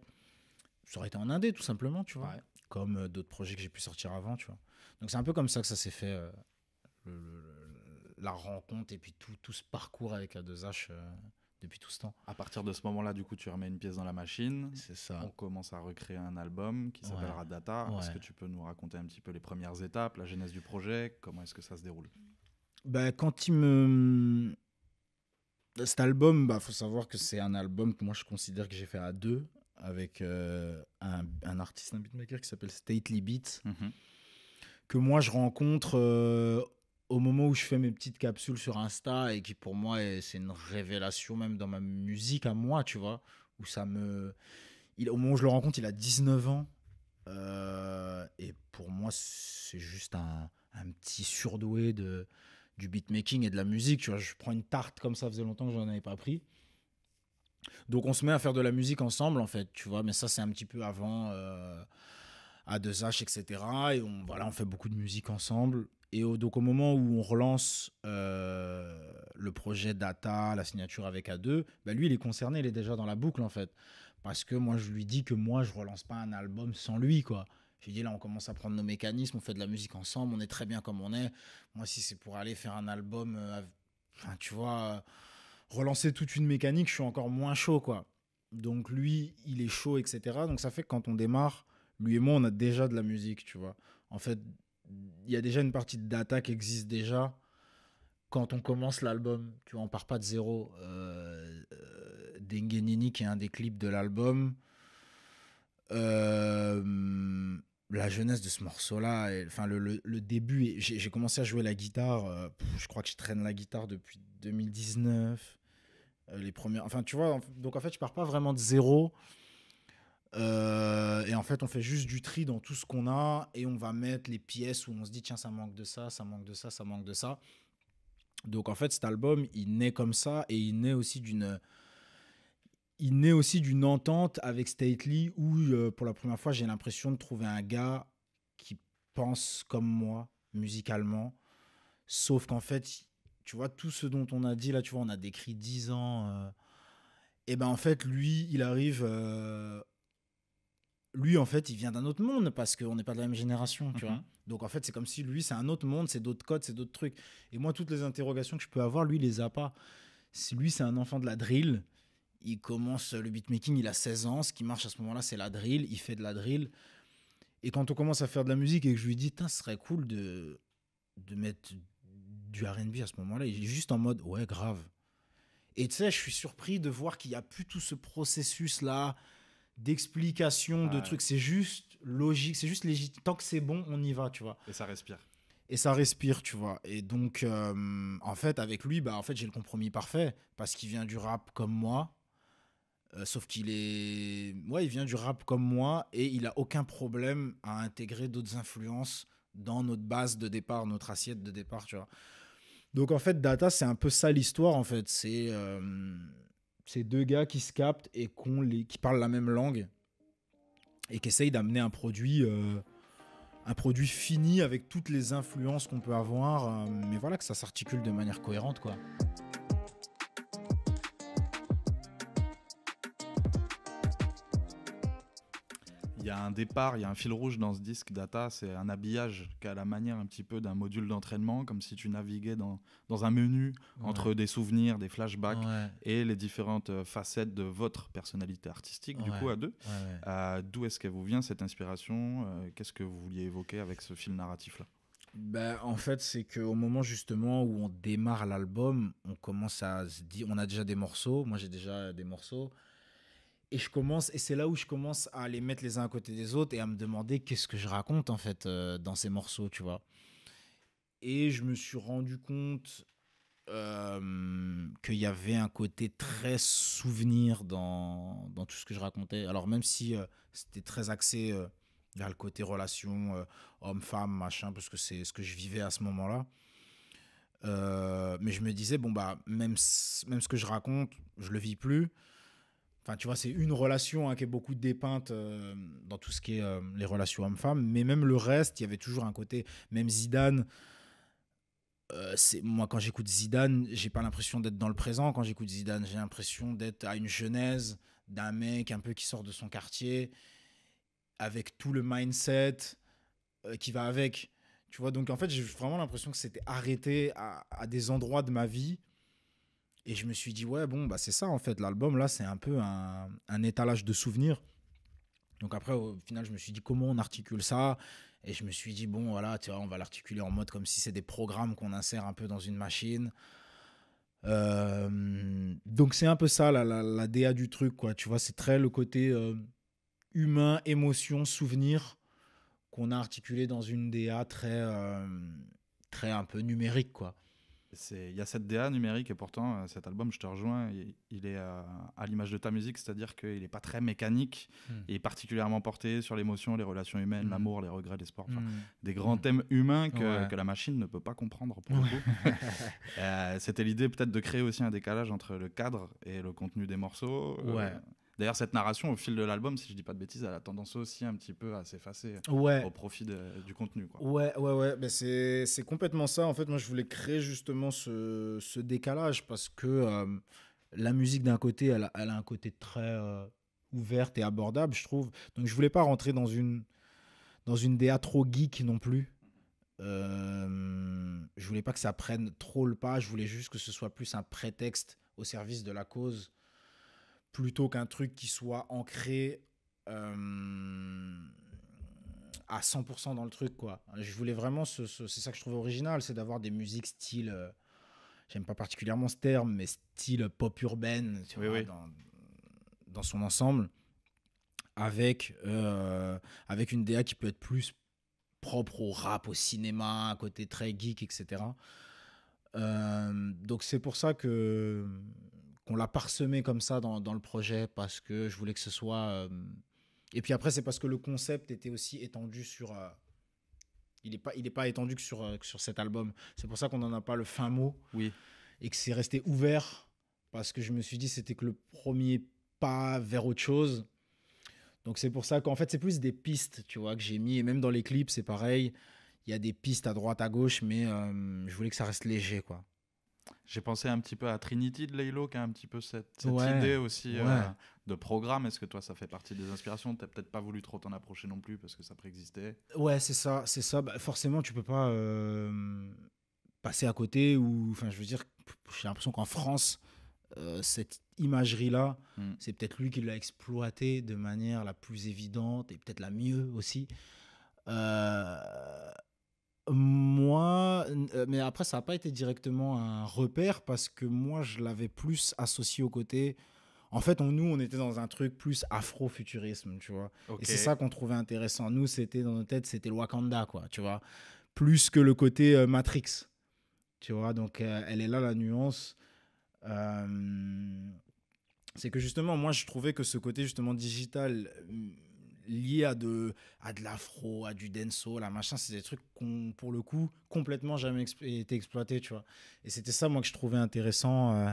ça aurait été en indé tout simplement tu vois Ouais. comme d'autres projets que j'ai pu sortir avant tu vois donc c'est un peu comme ça que ça s'est fait le- le- le- la rencontre et puis tout, tout ce parcours avec A2H euh, depuis tout ce temps À partir de ce moment-là, du coup, tu remets une pièce dans la machine. c'est ça On commence à recréer un album qui Ouais. s'appellera Data. Est-ce que tu peux nous raconter un petit peu les premières étapes, la genèse du projet? Comment est-ce que ça se déroule? Bah, quand il me. Cet album, bah, faut savoir que c'est un album que moi je considère que j'ai fait à deux avec euh, un, un artiste, un beatmaker qui s'appelle Stately Beats, que moi je rencontre euh, au moment où je fais mes petites capsules sur Insta et qui pour moi est- c'est une révélation même dans ma musique à moi, tu vois, où ça me. Il, au moment où je le rencontre, il a 19 ans. euh, et pour moi, c'est juste un, un petit surdoué de, du beatmaking et de la musique. Tu vois, je prends une tarte comme ça, faisait longtemps que j'en avais pas pris. Donc on se met à faire de la musique ensemble, en fait, tu vois. Mais ça, c'est un petit peu avant euh, A2H, etc. Et on, voilà, on fait beaucoup de musique ensemble. Et au- donc au moment où on relance euh, le projet Data, la signature avec A2, bah, lui, il est concerné, il est déjà dans la boucle, en fait. Parce que moi, je lui dis que moi, je relance pas un album sans lui, quoi. J'ai dit là, on commence à prendre nos mécanismes, on fait de la musique ensemble, on est très bien comme on est. Moi, si c'est pour aller faire un album, euh, tu vois, euh, relancer toute une mécanique, je suis encore moins chaud, quoi. Donc lui, il est chaud, etc. Donc ça fait que quand on démarre, lui et moi, on a déjà de la musique, tu vois. En fait, il y a déjà une partie de data qui existe déjà quand on commence l'album. Tu vois, on part pas de zéro. Euh, euh, Dengue Nini, qui est un des clips de l'album, euh, la jeunesse de ce morceau-là, enfin le, le- début, j'ai commencé à jouer la guitare, euh, je crois que je traîne la guitare depuis 2019. euh, les premières, enfin tu vois, donc en fait je pars pas vraiment de zéro. Euh, et en fait on fait juste du tri dans tout ce qu'on a et on va mettre les pièces où on se dit tiens ça manque de ça, ça manque de ça, ça manque de ça. Donc en fait cet album il naît comme ça et il naît aussi d'une il naît aussi d'une entente avec Stately où, euh, pour la première fois, j'ai l'impression de trouver un gars qui pense comme moi musicalement. Sauf qu'en fait, tu vois, tout ce dont on a dit là, tu vois, on a décrit 10 ans. euh, et ben en fait, lui, il arrive. euh, lui, en fait, il vient d'un autre monde parce qu'on n'est pas de la même génération, tu Mhm. vois. Donc en fait, c'est comme si lui, c'est un autre monde, c'est d'autres codes, c'est d'autres trucs. Et moi, toutes les interrogations que je peux avoir, lui, il les a pas. Si lui, c'est un enfant de la drill, il commence le beatmaking, il a 16 ans, ce qui marche à ce moment-là, c'est la drill, il fait de la drill. Et quand on commence à faire de la musique et que je lui dis, ce serait cool de, de mettre du RB à ce moment-là, il est juste en mode, ouais, grave. Et tu sais, je suis surpris de voir qu'il n'y a plus tout ce processus-là d'explication, de Ouais. trucs. C'est juste logique, c'est juste légitime. Tant que c'est bon, on y va, tu vois Et ça respire. et ça respire, tu vois. Et donc, euh, en fait, avec lui, bah, en fait, j'ai le compromis parfait parce qu'il vient du rap comme moi. Euh, sauf qu'il est, ouais, il vient du rap comme moi et il a aucun problème à intégrer d'autres influences dans notre base de départ, notre assiette de départ, tu vois. Donc en fait, Data, c'est un peu ça l'histoire en fait. C'est euh, c'est deux gars qui se captent et qui parlent la même langue et qui essayent d'amener un produit, euh, un produit fini avec toutes les influences qu'on peut avoir, euh, mais voilà que ça s'articule de manière cohérente quoi. Il y a un départ, il y a un fil rouge dans ce disque Data, c'est un habillage qui a la manière un petit peu d'un module d'entraînement, comme si tu naviguais dans, dans un menu entre des souvenirs, des flashbacks Ouais, et les différentes euh, facettes de votre personnalité artistique, du coup, à deux. Euh, D'où est-ce qu'elle vous vient cette inspiration Euh, Qu'est-ce que vous vouliez évoquer avec ce fil narratif-là? Ben, en fait, c'est qu'au moment justement où on démarre l'album, on commence à se dire, on a déjà des morceaux, moi j'ai déjà des morceaux, et je commence, et c'est là où je commence à les mettre les uns à côté des autres et à me demander qu'est-ce que je raconte en fait euh, dans ces morceaux, tu vois. Et je me suis rendu compte euh, qu'il y avait un côté très souvenir dans, dans tout ce que je racontais. Alors même si euh, c'était très axé euh, vers le côté relation homme-femme, machin, parce que c'est ce que je vivais à ce moment-là. Mais je me disais, bon, bah, même, même ce que je raconte, je le vis plus. Enfin, tu vois, c'est une relation hein, qui est beaucoup dépeinte euh, dans tout ce qui est euh, les relations hommes-femmes. Mais même le reste, il y avait toujours un côté, même Zidane. euh, c'est moi quand j'écoute Zidane, j'ai pas l'impression d'être dans le présent. Quand j'écoute Zidane, j'ai l'impression d'être à une genèse d'un mec un peu qui sort de son quartier, avec tout le mindset qui va avec. Tu vois, donc en fait, j'ai vraiment l'impression que c'était arrêté à des endroits de ma vie. Et je me suis dit, ouais, bon, bah c'est ça en fait. L'album là, c'est un peu un, étalage de souvenirs. Donc après, au final, je me suis dit, comment on articule ça? Et je me suis dit, bon, voilà, tu vois, on va l'articuler en mode comme si c'est des programmes qu'on insère un peu dans une machine. Euh, donc c'est un peu ça, la, la, la DA du truc, quoi. Tu vois, c'est très le côté euh, humain, émotion, souvenir qu'on a articulé dans une DA très, euh, très un peu numérique, quoi. C'est- Il y a cette DA numérique et pourtant euh, cet album, je te rejoins, il, il est euh, à l'image de ta musique, c'est-à-dire qu'il n'est pas très mécanique, Mm. il est particulièrement porté sur l'émotion, les relations humaines, Mm. l'amour, les regrets, l'espoir, enfin, Mm. des grands Mm. thèmes humains que, Ouais. que la machine ne peut pas comprendre pour le coup. Euh, C'était l'idée peut-être de créer aussi un décalage entre le cadre et le contenu des morceaux. Ouais. D'ailleurs, cette narration au fil de l'album, si je dis pas de bêtises, elle a tendance aussi un petit peu à s'effacer Ouais. au profit de- du contenu. Quoi. Ouais, ouais, ouais. C'est, c'est complètement ça. En fait, moi, je voulais créer justement ce, ce décalage parce que euh, la musique, d'un côté, elle a, elle a un côté très euh, ouverte et abordable, je trouve. Donc, je voulais pas rentrer dans une, dans une DA trop geek non plus. Euh, je voulais pas que ça prenne trop le pas. Je voulais juste que ce soit plus un prétexte au service de la cause plutôt qu'un truc qui soit ancré euh, à 100% dans le truc quoi. Je voulais vraiment ce, ce- c'est ça que je trouve original, c'est d'avoir des musiques style euh, j'aime pas particulièrement ce terme mais style pop urbaine tu Oui, vois, oui. Dans, dans son ensemble avec euh, avec une DA qui peut être plus propre au rap, au cinéma, un côté très geek, etc. Donc c'est pour ça que qu'on l'a parsemé comme ça dans, dans le projet parce que je voulais que ce soit. euh, Et puis après c'est parce que le concept était aussi étendu sur. euh, Il n'est pas il est pas étendu que sur euh, que sur cet album. C'est pour ça qu'on n'en a pas le fin mot Oui. et que c'est resté ouvert parce que je me suis dit c'était que le premier pas vers autre chose. Donc c'est pour ça qu'en fait, c'est plus des pistes, tu vois, que j'ai mis. Et même dans les clips, c'est pareil. Il y a des pistes à droite, à gauche, mais euh, je voulais que ça reste léger, quoi. J'ai pensé un petit peu à Trinity de Laylo, qui a un petit peu cette, cette Ouais, idée aussi euh, de programme. Est-ce que toi, ça fait partie des inspirations? Tu peut-être pas voulu trop t'en approcher non plus parce que ça préexistait. Ouais, c'est ça, c'est ça. Bah, forcément, tu peux pas euh, passer à côté ou, enfin, je veux dire, j'ai l'impression qu'en France, euh, cette imagerie-là, Mm. c'est peut-être lui qui l'a exploitée de manière la plus évidente et peut-être la mieux aussi. Euh, moi, euh, mais après, ça n'a pas été directement un repère parce que moi, je l'avais plus associé au côté. En fait, on, nous, on était dans un truc plus afro-futurisme, tu vois. Et c'est ça qu'on trouvait intéressant. Nous, c'était dans nos têtes, c'était le Wakanda, quoi, tu vois. Plus que le côté euh, Matrix, tu vois. Donc, euh, elle est là, la nuance. C'est que justement, moi, je trouvais que ce côté, justement, digital, euh, lié à de, à de l'afro, à du dancehall, à machin, c'est des trucs qu'on, pour le coup, complètement jamais exp- été exploités, tu vois. Et c'était ça, moi, que je trouvais intéressant, euh,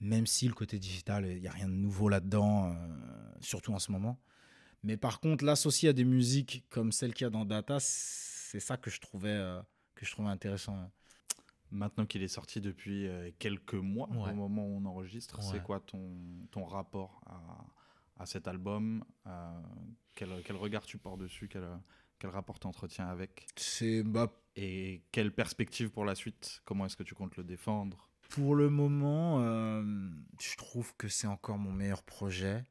même si le côté digital, il n'y a rien de nouveau là-dedans, euh, surtout en ce moment. Mais par contre, l'associer à des musiques comme celle qu'il y a dans Data, c'est ça que je trouvais, euh, que je trouvais intéressant. Maintenant qu'il est sorti depuis quelques mois, Ouais. au moment où on enregistre, c'est quoi ton, ton rapport à, à cet album Euh, quel, quel regard tu portes dessus quel, quel rapport t'entretiens avec C'est bah, Et quelle perspective pour la suite Comment est-ce que tu comptes le défendre? Pour le moment, euh, je trouve que c'est encore mon meilleur projet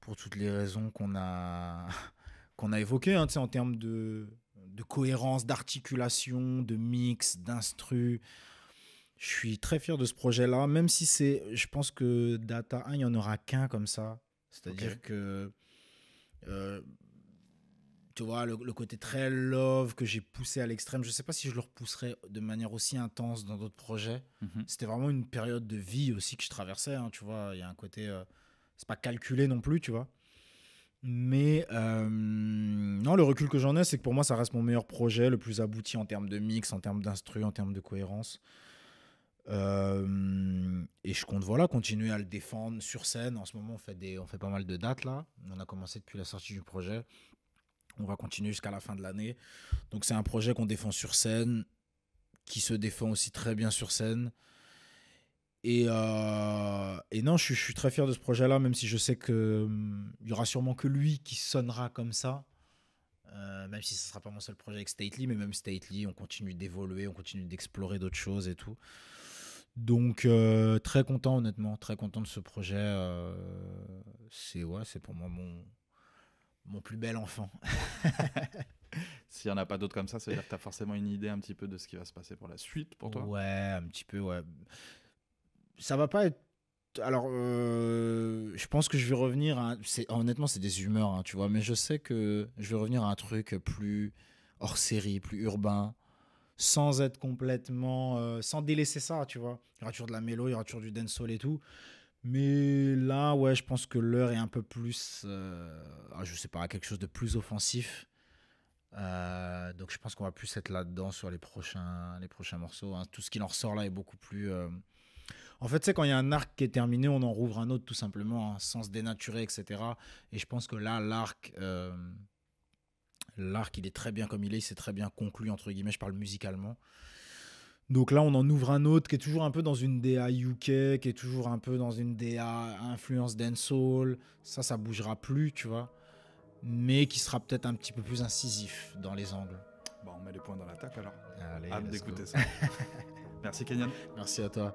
pour toutes les raisons qu'on a, qu'on a évoquées hein, tu en termes de, de cohérence, d'articulation, de mix, d'instru. Je suis très fier de ce projet-là, même si c'est, je pense que Data 1, il n'y en aura qu'un comme ça. C'est-à-dire que, euh, tu vois, le, le côté très love que j'ai poussé à l'extrême, je ne sais pas si je le repousserai de manière aussi intense dans d'autres projets Mhm. c'était vraiment une période de vie aussi que je traversais, hein, tu vois. Il y a un côté. euh, c'est pas calculé non plus, tu vois. Mais euh, non, le recul que j'en ai, c'est que pour moi, ça reste mon meilleur projet, le plus abouti en termes de mix, en termes d'instru, en termes de cohérence. Euh, et je compte voilà continuer à le défendre sur scène. En ce moment, on fait, des, on fait pas mal de dates là. On a commencé depuis la sortie du projet. On va continuer jusqu'à la fin de l'année. Donc c'est un projet qu'on défend sur scène, qui se défend aussi très bien sur scène. Et, euh, et non, je, suis- très fier de ce projet-là, même si je sais qu'il y aura sûrement que lui qui sonnera comme ça. Euh, même si ce ne sera pas mon seul projet avec Stately, mais même Stately, on continue d'évoluer, on continue d'explorer d'autres choses et tout. Donc, euh, très content, honnêtement, très content de ce projet. euh, c'est ouais, c'est pour moi mon, mon plus bel enfant. S'il n'y en a pas d'autres comme ça, ça veut dire que tu as forcément une idée un petit peu de ce qui va se passer pour la suite pour toi? Ouais, un petit peu, ouais. Ça va pas être. Alors, euh, je pense que je vais revenir à. c'est- Honnêtement, c'est des humeurs, hein, tu vois, mais je sais que je vais revenir à un truc plus hors série, plus urbain, sans être complètement. euh, sans délaisser ça, tu vois. Il y aura toujours de la mélo, il y aura toujours du dancehall et tout. Mais là, ouais, je pense que l'heure est un peu plus. euh, ah, je sais pas, quelque chose de plus offensif. Euh, donc je pense qu'on va plus être là-dedans sur les prochains, les prochains morceaux. hein. Tout ce qui en ressort là est beaucoup plus... euh, En fait, c'est quand il y a un arc qui est terminé, on en rouvre un autre tout simplement, hein, sans se dénaturer, etc. Et je pense que là, l'arc... L'arc, il est très bien comme il est, il s'est très bien conclu, entre guillemets, je parle musicalement. Donc là, on en ouvre un autre qui est toujours un peu dans une DA UK, qui est toujours un peu dans une DA influence dancehall. Ça, ça bougera plus, tu vois. Mais qui sera peut-être un petit peu plus incisif dans les angles. Bon, on met les points dans l'attaque alors. Allez, Hâte d'écouter ça. Merci Kenyan. Merci à toi.